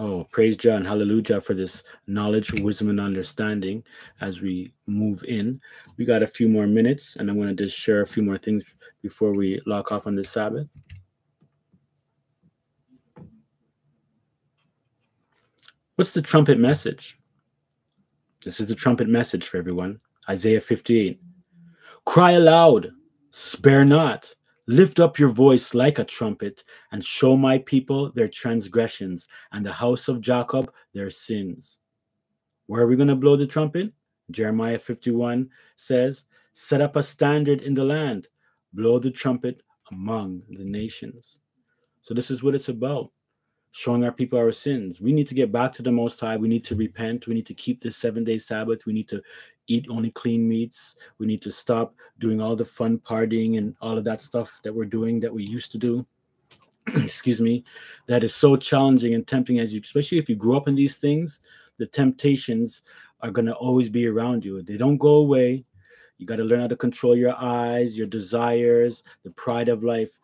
S1: Oh, praise Jah, hallelujah for this knowledge, wisdom, and understanding as we move in. We got a few more minutes, and I'm going to just share a few more things before we lock off on this Sabbath. What's the trumpet message? This is the trumpet message for everyone. Isaiah 58. Cry aloud, spare not, lift up your voice like a trumpet, and show my people their transgressions, and the house of Jacob their sins. Where are we going to blow the trumpet? Jeremiah 51 says, Set up a standard in the land, blow the trumpet among the nations. So, this is what it's about showing our people our sins. We need to get back to the Most High. We need to repent. We need to keep the seven day Sabbath. We need to eat only clean meats. We need to stop doing all the fun partying and all of that stuff that we're doing that we used to do. Excuse me. That is so challenging and tempting as you, especially if you grew up in these things, the temptations are going to always be around you. They don't go away. You got to learn how to control your eyes, your desires, the pride of life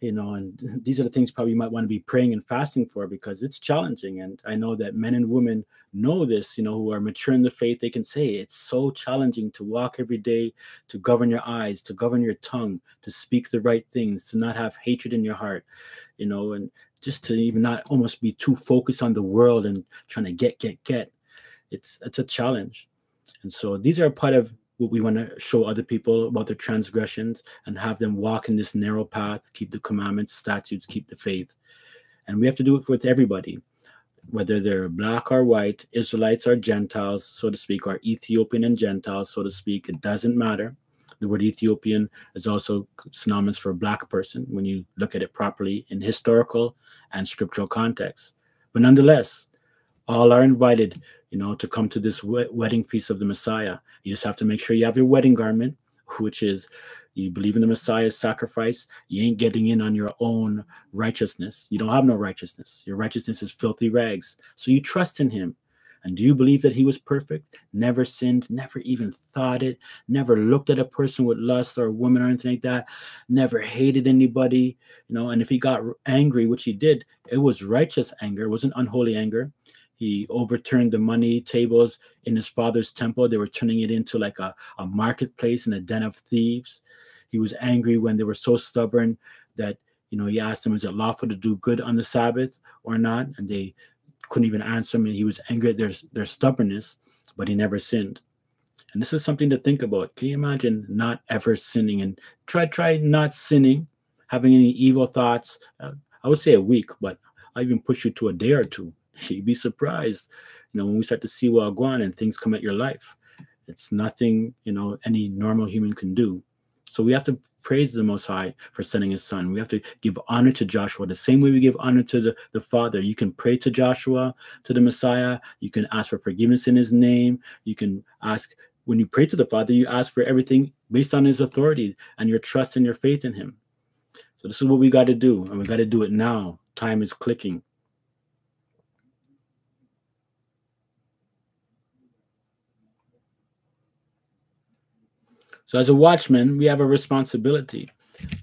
S1: you know and these are the things probably you might want to be praying and fasting for because it's challenging and i know that men and women know this you know who are mature in the faith they can say it's so challenging to walk every day to govern your eyes to govern your tongue to speak the right things to not have hatred in your heart you know and just to even not almost be too focused on the world and trying to get get get. It's it's a challenge. And so these are part of we want to show other people about their transgressions and have them walk in this narrow path, keep the commandments, statutes, keep the faith. And we have to do it with everybody, whether they're black or white, Israelites or Gentiles, so to speak, or Ethiopian and Gentiles, so to speak. It doesn't matter. The word Ethiopian is also synonymous for a black person when you look at it properly in historical and scriptural context. But nonetheless, all are invited you know, to come to this wedding feast of the Messiah. You just have to make sure you have your wedding garment, which is you believe in the Messiah's sacrifice. You ain't getting in on your own righteousness. You don't have no righteousness. Your righteousness is filthy rags. So you trust in him. And do you believe that he was perfect? Never sinned, never even thought it, never looked at a person with lust or a woman or anything like that, never hated anybody, you know. And if he got angry, which he did, it was righteous anger, it wasn't unholy anger. He overturned the money tables in his father's temple. They were turning it into like a, a marketplace and a den of thieves. He was angry when they were so stubborn that, you know, he asked them, is it lawful to do good on the Sabbath or not? And they couldn't even answer him. And he was angry at their, their stubbornness, but he never sinned. And this is something to think about. Can you imagine not ever sinning and try, try not sinning, having any evil thoughts? Uh, I would say a week, but I even push you to a day or two you'd be surprised, you know, when we start to see going and things come at your life. It's nothing, you know, any normal human can do. So we have to praise the Most High for sending His Son. We have to give honor to Yahshua the same way we give honor to the, the Father. You can pray to Yahshua, to the Messiah. You can ask for forgiveness in His name. You can ask, when you pray to the Father, you ask for everything based on His authority and your trust and your faith in Him. So this is what we got to do, and we got to do it now. Time is clicking. So as a watchman, we have a responsibility.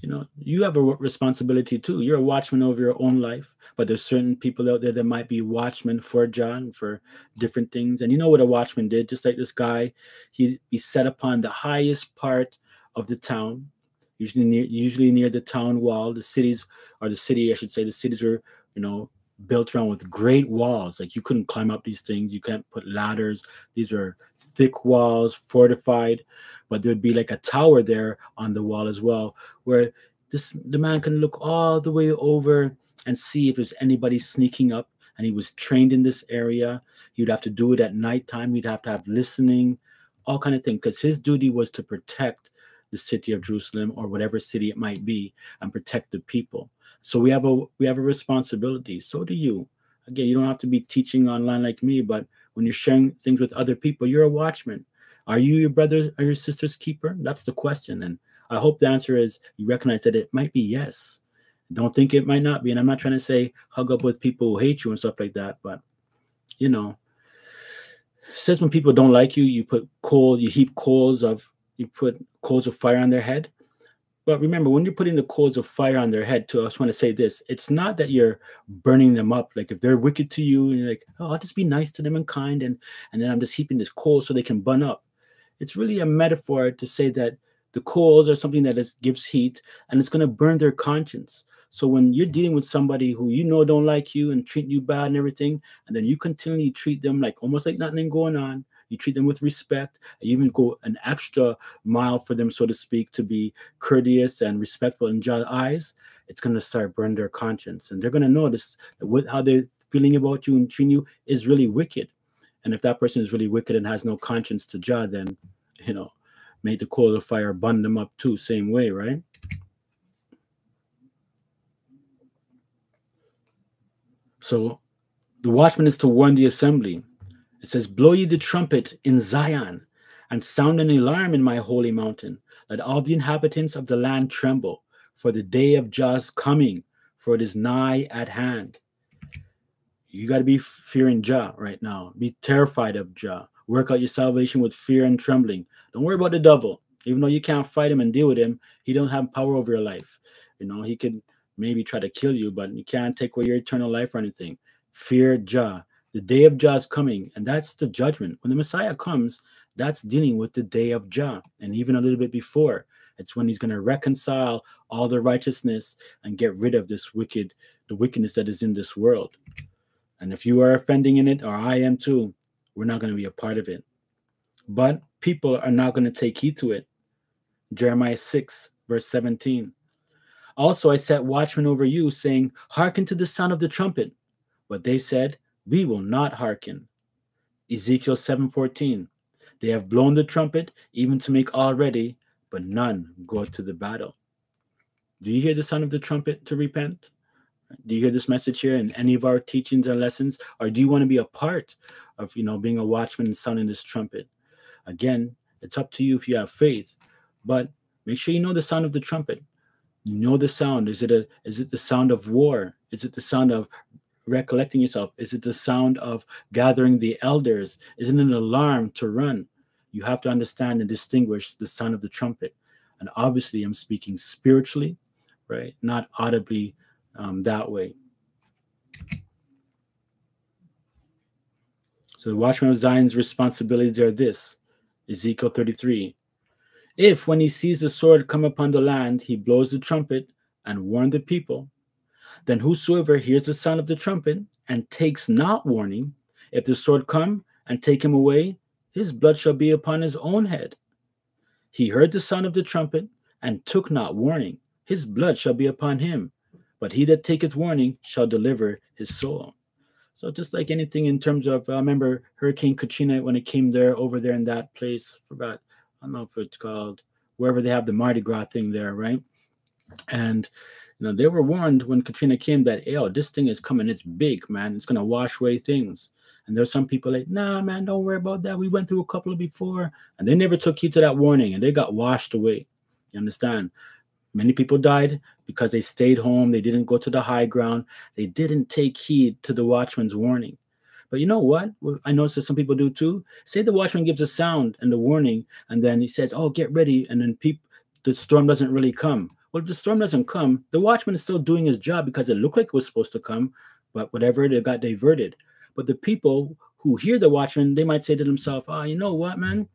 S1: You know, you have a responsibility too. You're a watchman over your own life, but there's certain people out there that might be watchmen for John for different things. And you know what a watchman did? Just like this guy, he he set upon the highest part of the town, usually near usually near the town wall. The cities or the city, I should say, the cities were you know built around with great walls. Like you couldn't climb up these things. You can't put ladders. These are thick walls, fortified. But there'd be like a tower there on the wall as well, where this the man can look all the way over and see if there's anybody sneaking up. And he was trained in this area. He'd have to do it at nighttime. He'd have to have listening, all kind of thing, because his duty was to protect the city of Jerusalem or whatever city it might be and protect the people. So we have a we have a responsibility. So do you. Again, you don't have to be teaching online like me, but when you're sharing things with other people, you're a watchman. Are you your brother or your sister's keeper? That's the question. And I hope the answer is you recognize that it might be yes. Don't think it might not be. And I'm not trying to say hug up with people who hate you and stuff like that, but you know, says when people don't like you, you put coal, you heap coals of you put coals of fire on their head. But remember, when you're putting the coals of fire on their head, too, I just want to say this: it's not that you're burning them up. Like if they're wicked to you, and you're like, "Oh, I'll just be nice to them and kind," and and then I'm just heaping this coal so they can burn up. It's really a metaphor to say that the coals are something that is, gives heat, and it's going to burn their conscience. So when you're dealing with somebody who you know don't like you and treat you bad and everything, and then you continually treat them like almost like nothing going on, you treat them with respect. You even go an extra mile for them, so to speak, to be courteous and respectful in your eyes. It's going to start burn their conscience, and they're going to notice what, how they're feeling about you and treating you is really wicked. And if that person is really wicked and has no conscience to Jah, then you know, make the coal of fire burn them up too, same way, right? So the watchman is to warn the assembly it says, Blow ye the trumpet in Zion, and sound an alarm in my holy mountain. Let all the inhabitants of the land tremble, for the day of Jah's coming, for it is nigh at hand. You got to be fearing Jah right now. Be terrified of Jah. Work out your salvation with fear and trembling. Don't worry about the devil. Even though you can't fight him and deal with him, he don't have power over your life. You know, he could maybe try to kill you, but you can't take away your eternal life or anything. Fear Jah. The day of Jah is coming, and that's the judgment. When the Messiah comes, that's dealing with the day of Jah, and even a little bit before. It's when he's going to reconcile all the righteousness and get rid of this wicked, the wickedness that is in this world. And if you are offending in it, or I am too, we're not going to be a part of it. But people are not going to take heed to it. Jeremiah 6, verse 17. Also, I set watchmen over you, saying, Hearken to the sound of the trumpet. But they said, we will not hearken. Ezekiel 7:14. They have blown the trumpet even to make all ready, but none go to the battle. Do you hear the sound of the trumpet to repent? Do you hear this message here in any of our teachings or lessons? Or do you want to be a part of you know being a watchman and sounding this trumpet? Again, it's up to you if you have faith, but make sure you know the sound of the trumpet. Know the sound. Is it a is it the sound of war? Is it the sound of recollecting yourself? Is it the sound of gathering the elders? Is it an alarm to run? You have to understand and distinguish the sound of the trumpet. And obviously, I'm speaking spiritually, right? Not audibly um, that way. So the watchman of Zion's responsibilities are this Ezekiel 33. If when he sees the sword come upon the land, he blows the trumpet and warn the people, then whosoever hears the sound of the trumpet and takes not warning, if the sword come and take him away, his blood shall be upon his own head. He heard the sound of the trumpet and took not warning, his blood shall be upon him. But he that taketh warning shall deliver his soul. So just like anything in terms of, uh, I remember Hurricane Katrina when it came there over there in that place. Forgot, I don't know if it's called wherever they have the Mardi Gras thing there, right? And you know, they were warned when Katrina came that, yo, this thing is coming. It's big, man. It's gonna wash away things. And there's some people like, nah, man, don't worry about that. We went through a couple of before, and they never took heed to that warning, and they got washed away. You understand? Many people died because they stayed home. They didn't go to the high ground. They didn't take heed to the watchman's warning. But you know what? I noticed that some people do too. Say the watchman gives a sound and the warning, and then he says, "Oh, get ready," and then people, the storm doesn't really come. Well, if the storm doesn't come, the watchman is still doing his job because it looked like it was supposed to come, but whatever, it got diverted. But the people who hear the watchman, they might say to themselves, "Ah, oh, you know what, man?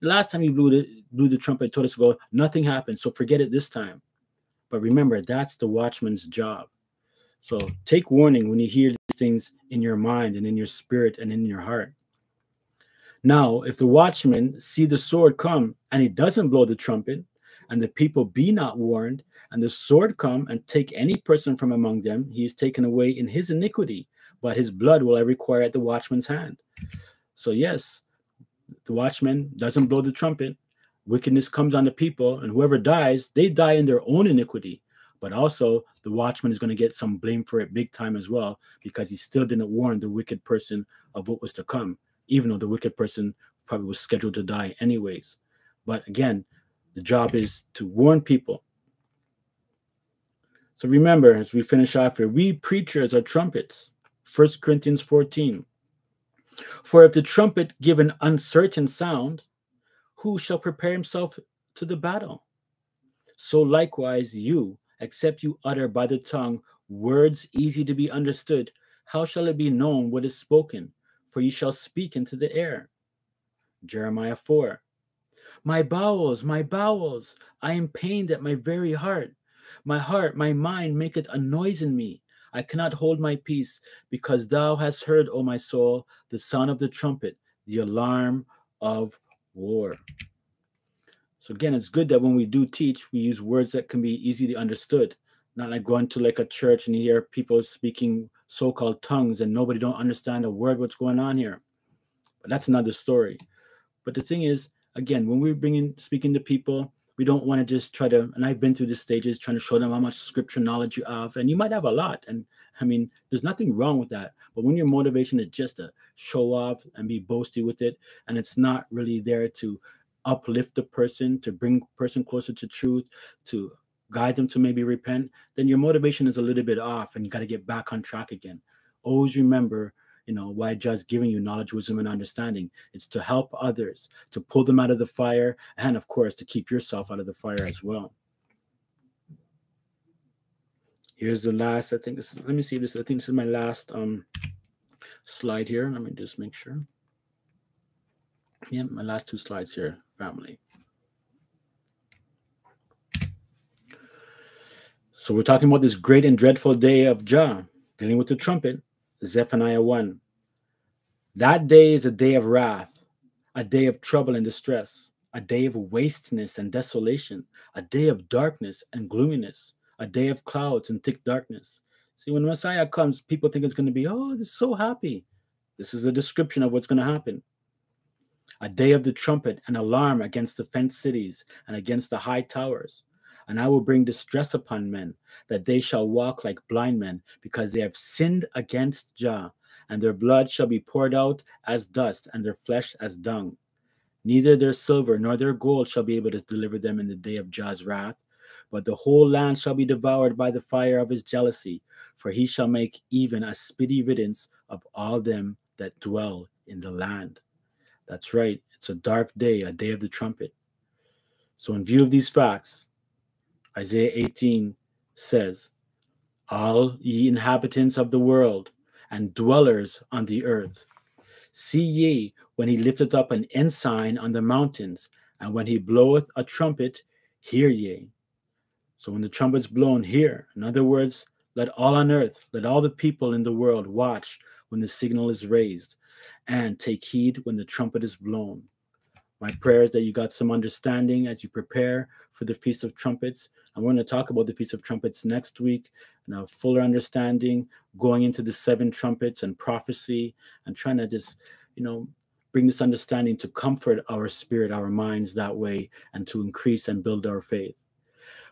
S1: The last time you blew the blew the trumpet, told us to go, nothing happened. So forget it this time." But remember, that's the watchman's job. So take warning when you hear these things in your mind and in your spirit and in your heart. Now, if the watchman see the sword come and he doesn't blow the trumpet, and the people be not warned, and the sword come and take any person from among them, he is taken away in his iniquity, but his blood will I require at the watchman's hand. So, yes, the watchman doesn't blow the trumpet, wickedness comes on the people, and whoever dies, they die in their own iniquity. But also the watchman is going to get some blame for it big time as well because he still didn't warn the wicked person of what was to come even though the wicked person probably was scheduled to die anyways. But again the job is to warn people so remember as we finish off here we preachers are trumpets First corinthians 14 for if the trumpet give an uncertain sound who shall prepare himself to the battle so likewise you except you utter by the tongue words easy to be understood, how shall it be known what is spoken? For you shall speak into the air. Jeremiah 4. My bowels, my bowels, I am pained at my very heart. My heart, my mind maketh a noise in me. I cannot hold my peace, because thou hast heard, O my soul, the sound of the trumpet, the alarm of war. So again, it's good that when we do teach, we use words that can be easily understood. Not like going to like a church and hear people speaking so-called tongues and nobody don't understand a word what's going on here. But that's another story. But the thing is, again, when we're bringing speaking to people, we don't want to just try to. And I've been through the stages trying to show them how much scripture knowledge you have, and you might have a lot. And I mean, there's nothing wrong with that. But when your motivation is just to show off and be boasty with it, and it's not really there to uplift the person, to bring person closer to truth, to guide them to maybe repent, then your motivation is a little bit off and you got to get back on track again. Always remember, you know, why just giving you knowledge, wisdom, and understanding. It's to help others, to pull them out of the fire, and of course, to keep yourself out of the fire as well. Here's the last, I think this, let me see this. I think this is my last um slide here. Let me just make sure. Yeah, my last two slides here family. So we're talking about this great and dreadful day of Jah, dealing with the trumpet, Zephaniah 1. That day is a day of wrath, a day of trouble and distress, a day of wasteness and desolation, a day of darkness and gloominess, a day of clouds and thick darkness. See, when Messiah comes, people think it's going to be, oh, they're so happy. This is a description of what's going to happen a day of the trumpet an alarm against the fenced cities and against the high towers. And I will bring distress upon men, that they shall walk like blind men, because they have sinned against Jah, and their blood shall be poured out as dust, and their flesh as dung. Neither their silver nor their gold shall be able to deliver them in the day of Jah's wrath, but the whole land shall be devoured by the fire of his jealousy, for he shall make even a speedy riddance of all them that dwell in the land. That's right. It's a dark day, a day of the trumpet. So, in view of these facts, Isaiah 18 says, All ye inhabitants of the world and dwellers on the earth, see ye when he lifteth up an ensign on the mountains, and when he bloweth a trumpet, hear ye. So, when the trumpet's blown, hear. In other words, let all on earth, let all the people in the world watch when the signal is raised and take heed when the trumpet is blown. My prayer is that you got some understanding as you prepare for the Feast of Trumpets. I'm going to talk about the Feast of Trumpets next week and a fuller understanding going into the seven trumpets and prophecy and trying to just, you know, bring this understanding to comfort our spirit, our minds that way, and to increase and build our faith.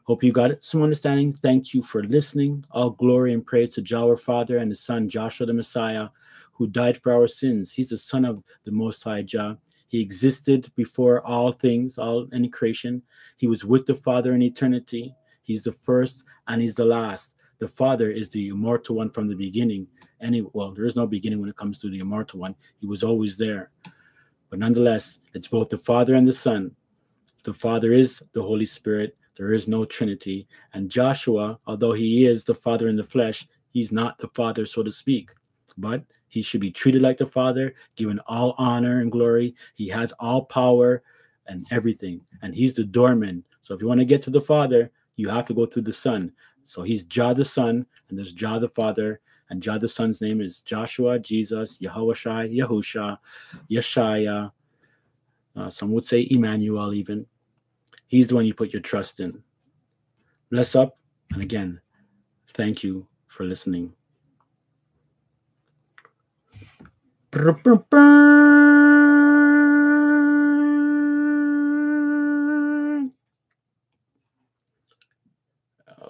S1: Hope you got some understanding. Thank you for listening. All glory and praise to Jah our Father and His Son, Yahshua the Messiah who died for our sins. He's the Son of the Most High Jah. He existed before all things, all any creation. He was with the Father in eternity. He's the first and he's the last. The Father is the immortal one from the beginning. Any well, there is no beginning when it comes to the immortal one. He was always there. But nonetheless, it's both the Father and the Son. The Father is the Holy Spirit. There is no Trinity. And Yahshua, although he is the Father in the flesh, he's not the Father, so to speak. But he should be treated like the Father, given all honor and glory. He has all power and everything, and he's the doorman. So if you want to get to the Father, you have to go through the Son. So he's Jah the Son, and there's Jah the Father, and Jah the Son's name is Yahshua, Jesus, Yahushai, Yahusha, Yeshaya. Uh, some would say Emmanuel, even. He's the one you put your trust in. Bless up, and again, thank you for listening. I'll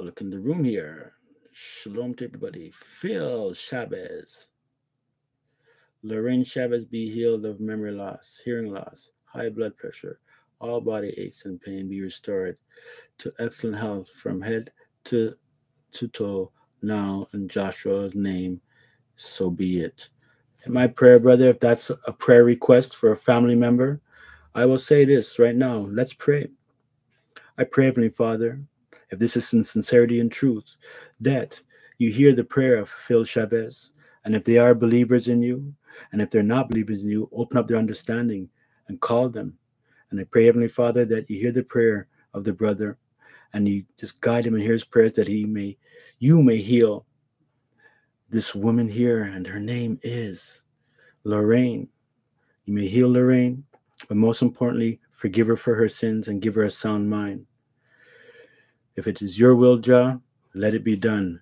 S1: look in the room here. Shalom to everybody. Phil Chavez. Lorraine Chavez be healed of memory loss, hearing loss, high blood pressure, all body aches and pain be restored to excellent health from head to, to toe now in Yahshua's name. So be it. My prayer, brother, if that's a prayer request for a family member, I will say this right now. Let's pray. I pray, Heavenly Father, if this is in sincerity and truth, that you hear the prayer of Phil Chavez. And if they are believers in you, and if they're not believers in you, open up their understanding and call them. And I pray, Heavenly Father, that you hear the prayer of the brother and you just guide him and hear his prayers that he may, you may heal this woman here, and her name is Lorraine. You may heal Lorraine, but most importantly, forgive her for her sins and give her a sound mind. If it is your will, Jah, let it be done.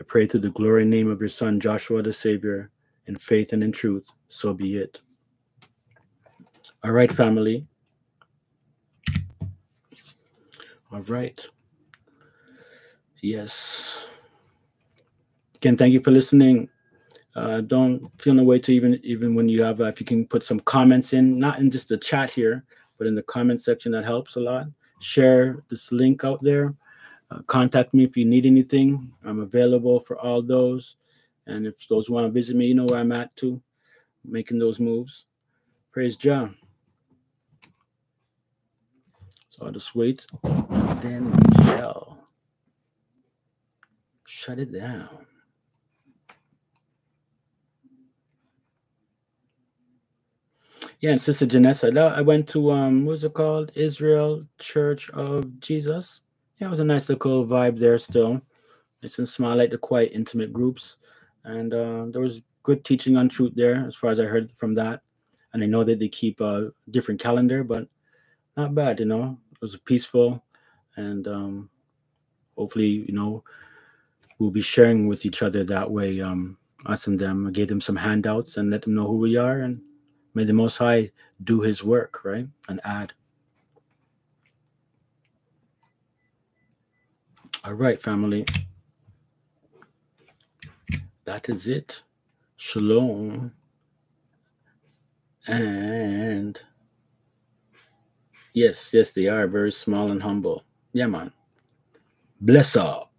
S1: I pray through the glory name of your Son, Yahshua the Savior, in faith and in truth. So be it. All right, family. All right. Yes. Again, thank you for listening. Uh, don't feel no way to even even when you have uh, if you can put some comments in, not in just the chat here, but in the comment section. That helps a lot. Share this link out there. Uh, contact me if you need anything. I'm available for all those. And if those want to visit me, you know where I'm at too, making those moves. Praise Jah. So I'll just wait. And then we shall shut it down. Yeah, and Sister Janessa, I went to um, what's it called? Israel Church of Jesus yeah, it was a nice little vibe there still. It's in small, like the quiet, intimate groups. And uh, there was good teaching on truth there, as far as I heard from that. And I know that they keep a different calendar, but not bad, you know. It was peaceful. And um, hopefully, you know, we'll be sharing with each other that way. Um, us and them. I gave them some handouts and let them know who we are. And may the Most High do his work, right? And add. All right, family. That is it. Shalom. And yes, yes, they are very small and humble. Yeah, man. Bless up.